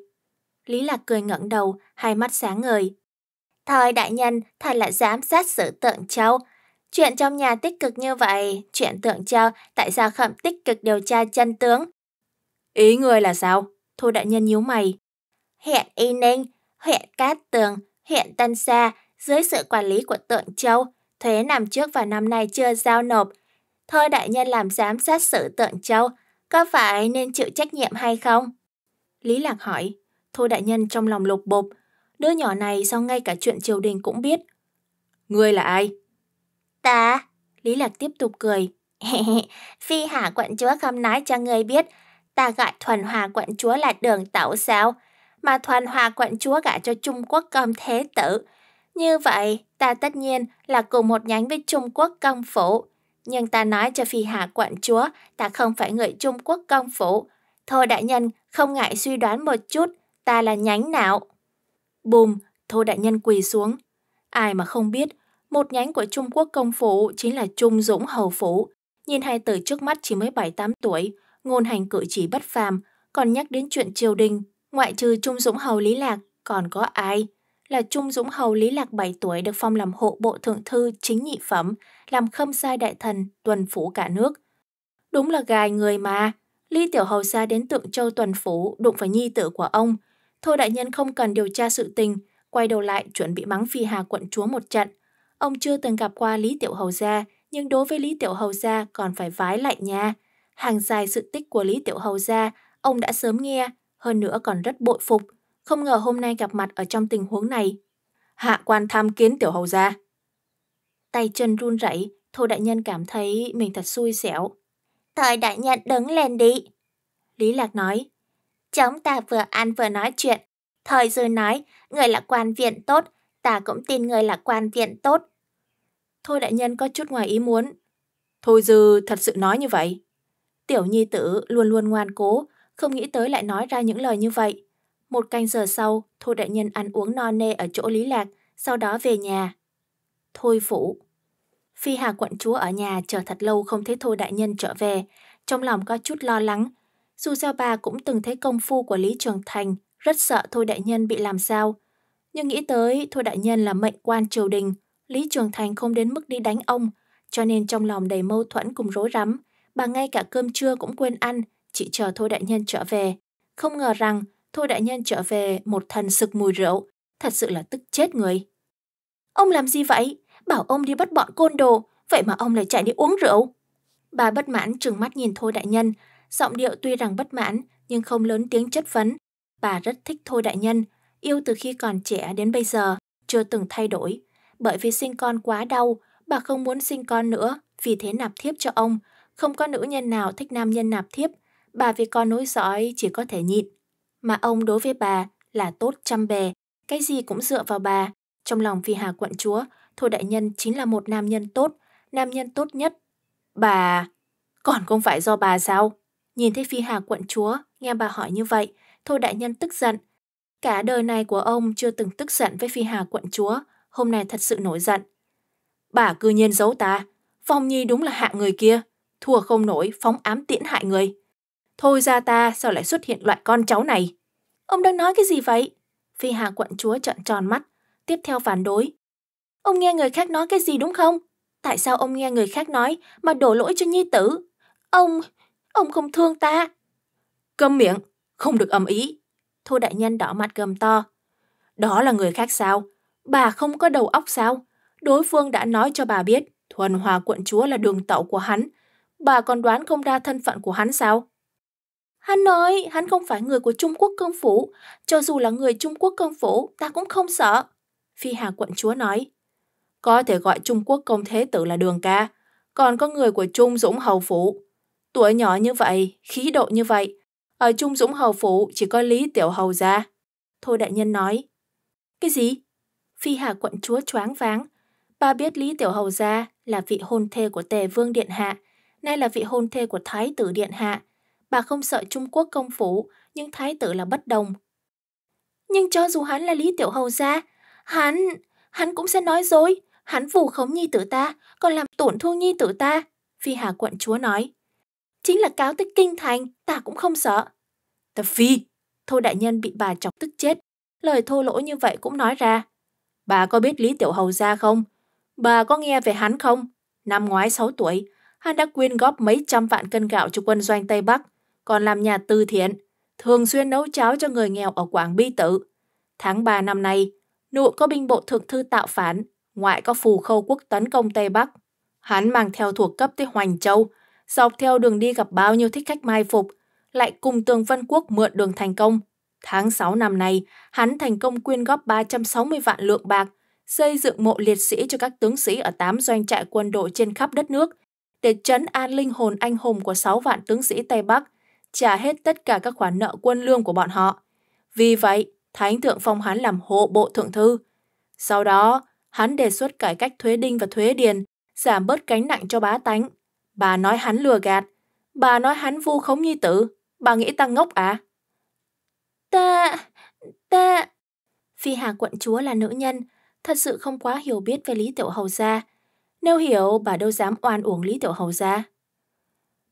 Lý Lạc cười ngẩng đầu, hai mắt sáng ngời. Thời đại nhân thật là giám sát sự tượng châu. Chuyện trong nhà tích cực như vậy, chuyện tượng châu tại sao không tích cực điều tra chân tướng? Ý người là sao? Thôi đại nhân nhíu mày. Huyện Y Ninh, huyện Cát Tường, huyện Tân Sa, dưới sự quản lý của tượng châu, thuế năm trước và năm nay chưa giao nộp. Thôi đại nhân làm giám sát sự tượng châu, có phải nên chịu trách nhiệm hay không? Lý Lạc hỏi. Thôi đại nhân trong lòng lục bộp, đứa nhỏ này sao ngay cả chuyện triều đình cũng biết. Ngươi là ai? Ta. Lý Lạc tiếp tục cười. Phi Hà quận chúa không nói cho ngươi biết, ta gọi thuần hòa quận chúa là đường tẩu sao? Mà thuần hòa quận chúa gả cho Trung Quốc công thế tử. Như vậy, ta tất nhiên là cùng một nhánh với Trung Quốc công phủ. Nhưng ta nói cho Phi hạ quận chúa, ta không phải người Trung Quốc công phủ. Thôi đại nhân, không ngại suy đoán một chút, ta là nhánh nào? Bùm, Thôi đại nhân quỳ xuống. Ai mà không biết, một nhánh của Trung Quốc công phủ chính là Trung Dũng Hầu Phủ. Nhìn hai tử trước mắt chỉ mới 7-8 tuổi, ngôn hành cử chỉ bất phàm, còn nhắc đến chuyện triều đình, ngoại trừ Trung Dũng Hầu Lý Lạc, còn có ai? Là Trung Dũng Hầu Lý Lạc 7 tuổi được phong làm hộ bộ thượng thư chính nhị phẩm, làm khâm sai đại thần, tuần phủ cả nước. Đúng là gài người mà. Lý Tiểu Hầu ra đến tượng châu tuần phủ đụng phải nhi tử của ông. Thôi đại nhân không cần điều tra sự tình, quay đầu lại chuẩn bị mắng phi hà quận chúa một trận. Ông chưa từng gặp qua Lý Tiểu Hầu Gia, nhưng đối với Lý Tiểu Hầu Gia còn phải vái lại nha. Hàng dài sự tích của Lý Tiểu Hầu Gia, ông đã sớm nghe, hơn nữa còn rất bội phục. Không ngờ hôm nay gặp mặt ở trong tình huống này. Hạ quan tham kiến Tiểu Hầu Gia. Tay chân run rẩy, Thôi đại nhân cảm thấy mình thật xui xẻo. Thời đại nhân đứng lên đi. Lý Lạc nói. Chúng ta vừa ăn vừa nói chuyện. Thời dư nói, người là quan viện tốt, ta cũng tin người là quan viện tốt. Thôi đại nhân có chút ngoài ý muốn. Thôi dư thật sự nói như vậy. Tiểu nhi tử luôn luôn ngoan cố, không nghĩ tới lại nói ra những lời như vậy. Một canh giờ sau, Thôi đại nhân ăn uống no nê ở chỗ Lý Lạc, sau đó về nhà. Thôi phủ. Phi Hà quận chúa ở nhà chờ thật lâu không thấy Thôi đại nhân trở về, trong lòng có chút lo lắng. Dù sao bà cũng từng thấy công phu của Lý Trường Thành, rất sợ Thôi đại nhân bị làm sao. Nhưng nghĩ tới Thôi đại nhân là mệnh quan triều đình, Lý Trường Thành không đến mức đi đánh ông, cho nên trong lòng đầy mâu thuẫn cùng rối rắm. Bà ngay cả cơm trưa cũng quên ăn, chỉ chờ Thôi đại nhân trở về. Không ngờ rằng Thôi đại nhân trở về một thần sực mùi rượu, thật sự là tức chết người. Ông làm gì vậy? Bảo ông đi bắt bọn côn đồ, vậy mà ông lại chạy đi uống rượu. Bà bất mãn trừng mắt nhìn Thôi đại nhân, giọng điệu tuy rằng bất mãn nhưng không lớn tiếng chất vấn. Bà rất thích Thôi đại nhân, yêu từ khi còn trẻ đến bây giờ, chưa từng thay đổi. Bởi vì sinh con quá đau, bà không muốn sinh con nữa, vì thế nạp thiếp cho ông. Không có nữ nhân nào thích nam nhân nạp thiếp, bà vì con nối dõi chỉ có thể nhịn. Mà ông đối với bà là tốt trăm bề, cái gì cũng dựa vào bà. Trong lòng phi hà quận chúa, Thôi đại nhân chính là một nam nhân tốt, nam nhân tốt nhất. Bà... Còn không phải do bà sao? Nhìn thấy phi hà quận chúa, nghe bà hỏi như vậy, Thôi đại nhân tức giận. Cả đời này của ông chưa từng tức giận với phi hà quận chúa, hôm nay thật sự nổi giận. Bà cư nhiên giấu ta, Phong Nhi đúng là hạ người kia, thua không nổi phóng ám tiễn hại người. Thôi ra ta sao lại xuất hiện loại con cháu này? Ông đang nói cái gì vậy? Phi Hà quận chúa trợn tròn mắt, tiếp theo phản đối. Ông nghe người khác nói cái gì đúng không? Tại sao ông nghe người khác nói mà đổ lỗi cho nhi tử? Ông, ông không thương ta. Câm miệng, không được ầm ý. Thôi đại nhân đỏ mặt gầm to. Đó là người khác sao? Bà không có đầu óc sao? Đối phương đã nói cho bà biết Thuần Hòa quận chúa là đường tẩu của hắn. Bà còn đoán không ra thân phận của hắn sao? Hắn nói hắn không phải người của Trung Quốc công phủ. Cho dù là người Trung Quốc công phủ, ta cũng không sợ. Phi Hà quận chúa nói. Có thể gọi Trung Quốc công thế tử là đường ca. Còn có người của Trung Dũng Hầu Phủ. Tuổi nhỏ như vậy, khí độ như vậy. Ở Trung Dũng Hầu Phủ chỉ có Lý Tiểu Hầu ra. Thôi đại nhân nói. Cái gì? Phi Hà quận chúa choáng váng. Bà biết Lý Tiểu Hầu gia là vị hôn thê của Tề Vương Điện Hạ, nay là vị hôn thê của Thái tử Điện Hạ. Bà không sợ Trung Quốc công phủ, nhưng Thái tử là bất đồng. Nhưng cho dù hắn là Lý Tiểu Hầu gia, hắn, hắn cũng sẽ nói dối. Hắn vù khống nhi tử ta, còn làm tổn thương nhi tử ta. Phi Hà quận chúa nói. Chính là cáo tới kinh thành, ta cũng không sợ. ta Phi, Thôi đại nhân bị bà chọc tức chết. Lời thô lỗ như vậy cũng nói ra. Bà có biết Lý Tiểu Hầu gia không? Bà có nghe về hắn không? Năm ngoái 6 tuổi, hắn đã quyên góp mấy trăm vạn cân gạo cho quân doanh Tây Bắc, còn làm nhà từ thiện, thường xuyên nấu cháo cho người nghèo ở Quảng Bi Tự. Tháng 3 năm nay, nụ có binh bộ thượng thư tạo phản, ngoại có phù khâu quốc tấn công Tây Bắc. Hắn mang theo thuộc cấp tới Hoành Châu, dọc theo đường đi gặp bao nhiêu thích khách mai phục, lại cùng tường Vân Quốc mượn đường thành công. Tháng 6 năm nay, hắn thành công quyên góp 360 vạn lượng bạc, xây dựng mộ liệt sĩ cho các tướng sĩ ở 8 doanh trại quân đội trên khắp đất nước, để trấn an linh hồn anh hùng của 6 vạn tướng sĩ Tây Bắc, trả hết tất cả các khoản nợ quân lương của bọn họ. Vì vậy, Thánh thượng phong hắn làm hộ bộ thượng thư. Sau đó, hắn đề xuất cải cách thuế đinh và thuế điền, giảm bớt gánh nặng cho bá tánh. Bà nói hắn lừa gạt. Bà nói hắn vu khống nhi tử. Bà nghĩ ta ngốc à? Ta... ta... Phi Hà quận chúa là nữ nhân, thật sự không quá hiểu biết về Lý Tiểu Hầu Gia. Nếu hiểu, bà đâu dám oan uổng Lý Tiểu Hầu Gia.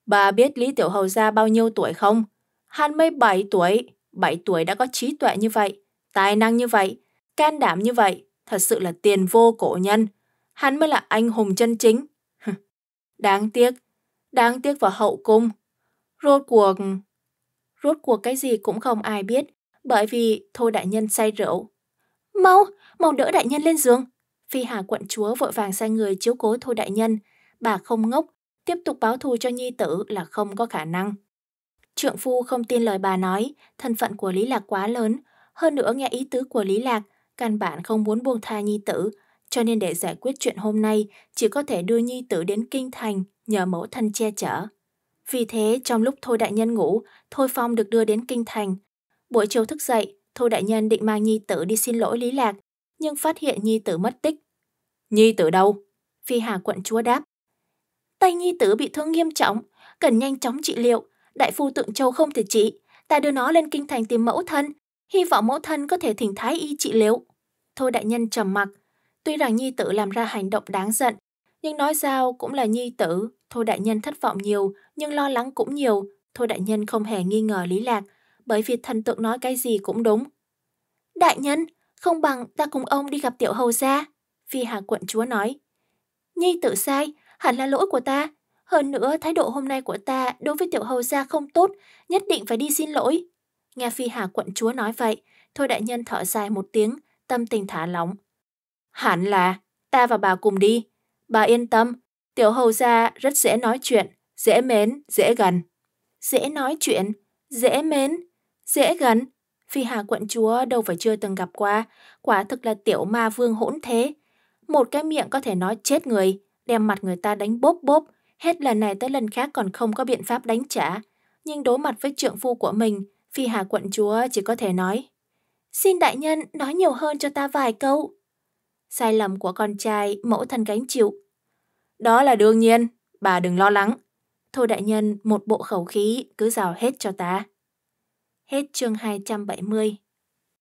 Bà biết Lý Tiểu Hầu Gia bao nhiêu tuổi không? 27 tuổi, 7 tuổi đã có trí tuệ như vậy, tài năng như vậy, can đảm như vậy, thật sự là tiền vô cổ nhân. Hắn mới là anh hùng chân chính. đáng tiếc, đáng tiếc vào hậu cung. Rốt cuộc... Rốt cuộc cái gì cũng không ai biết, bởi vì Thôi Đại Nhân say rượu, Mau, mau đỡ đại nhân lên giường. Phi Hà quận chúa vội vàng sai người chiếu cố thôi đại nhân. Bà không ngốc, tiếp tục báo thù cho nhi tử là không có khả năng. Trượng phu không tin lời bà nói, thân phận của Lý Lạc quá lớn. Hơn nữa nghe ý tứ của Lý Lạc, căn bản không muốn buông tha nhi tử, cho nên để giải quyết chuyện hôm nay, chỉ có thể đưa nhi tử đến kinh thành nhờ mẫu thân che chở. Vì thế, trong lúc Thôi Đại Nhân ngủ, Thôi Phong được đưa đến kinh thành. Buổi chiều thức dậy, Thôi Đại Nhân định mang nhi tử đi xin lỗi Lý Lạc, nhưng phát hiện nhi tử mất tích. Nhi tử đâu? Phi Hà quận chúa đáp. Tay nhi tử bị thương nghiêm trọng, cần nhanh chóng trị liệu. Đại phu tượng châu không thể trị, ta đưa nó lên kinh thành tìm mẫu thân, hy vọng mẫu thân có thể thỉnh thái y trị liệu. Thôi đại nhân trầm mặc, tuy rằng nhi tử làm ra hành động đáng giận, nhưng nói sao cũng là nhi tử. Thôi đại nhân thất vọng nhiều, nhưng lo lắng cũng nhiều. Thôi đại nhân không hề nghi ngờ Lý Lạc, bởi vì thần tượng nói cái gì cũng đúng. Đại nhân, không bằng ta cùng ông đi gặp tiểu hầu gia. Phi Hà quận chúa nói. Nhi tử sai, hẳn là lỗi của ta. Hơn nữa, thái độ hôm nay của ta đối với tiểu hầu gia không tốt, nhất định phải đi xin lỗi. Nghe Phi Hà quận chúa nói vậy, thôi đại nhân thở dài một tiếng, tâm tình thả lỏng. Hẳn là, ta và bà cùng đi. Bà yên tâm, tiểu hầu gia rất dễ nói chuyện, dễ mến, dễ gần. Dễ nói chuyện, dễ mến, dễ gần. Phi Hà quận chúa đâu phải chưa từng gặp qua, quả thực là tiểu ma vương hỗn thế. Một cái miệng có thể nói chết người, đem mặt người ta đánh bốp bốp, hết lần này tới lần khác còn không có biện pháp đánh trả. Nhưng đối mặt với trượng phu của mình, Phi Hà quận chúa chỉ có thể nói Xin đại nhân nói nhiều hơn cho ta vài câu. Sai lầm của con trai mẫu thân gánh chịu. Đó là đương nhiên, bà đừng lo lắng. Thôi đại nhân một bộ khẩu khí cứ rào hết cho ta. Hết chương 270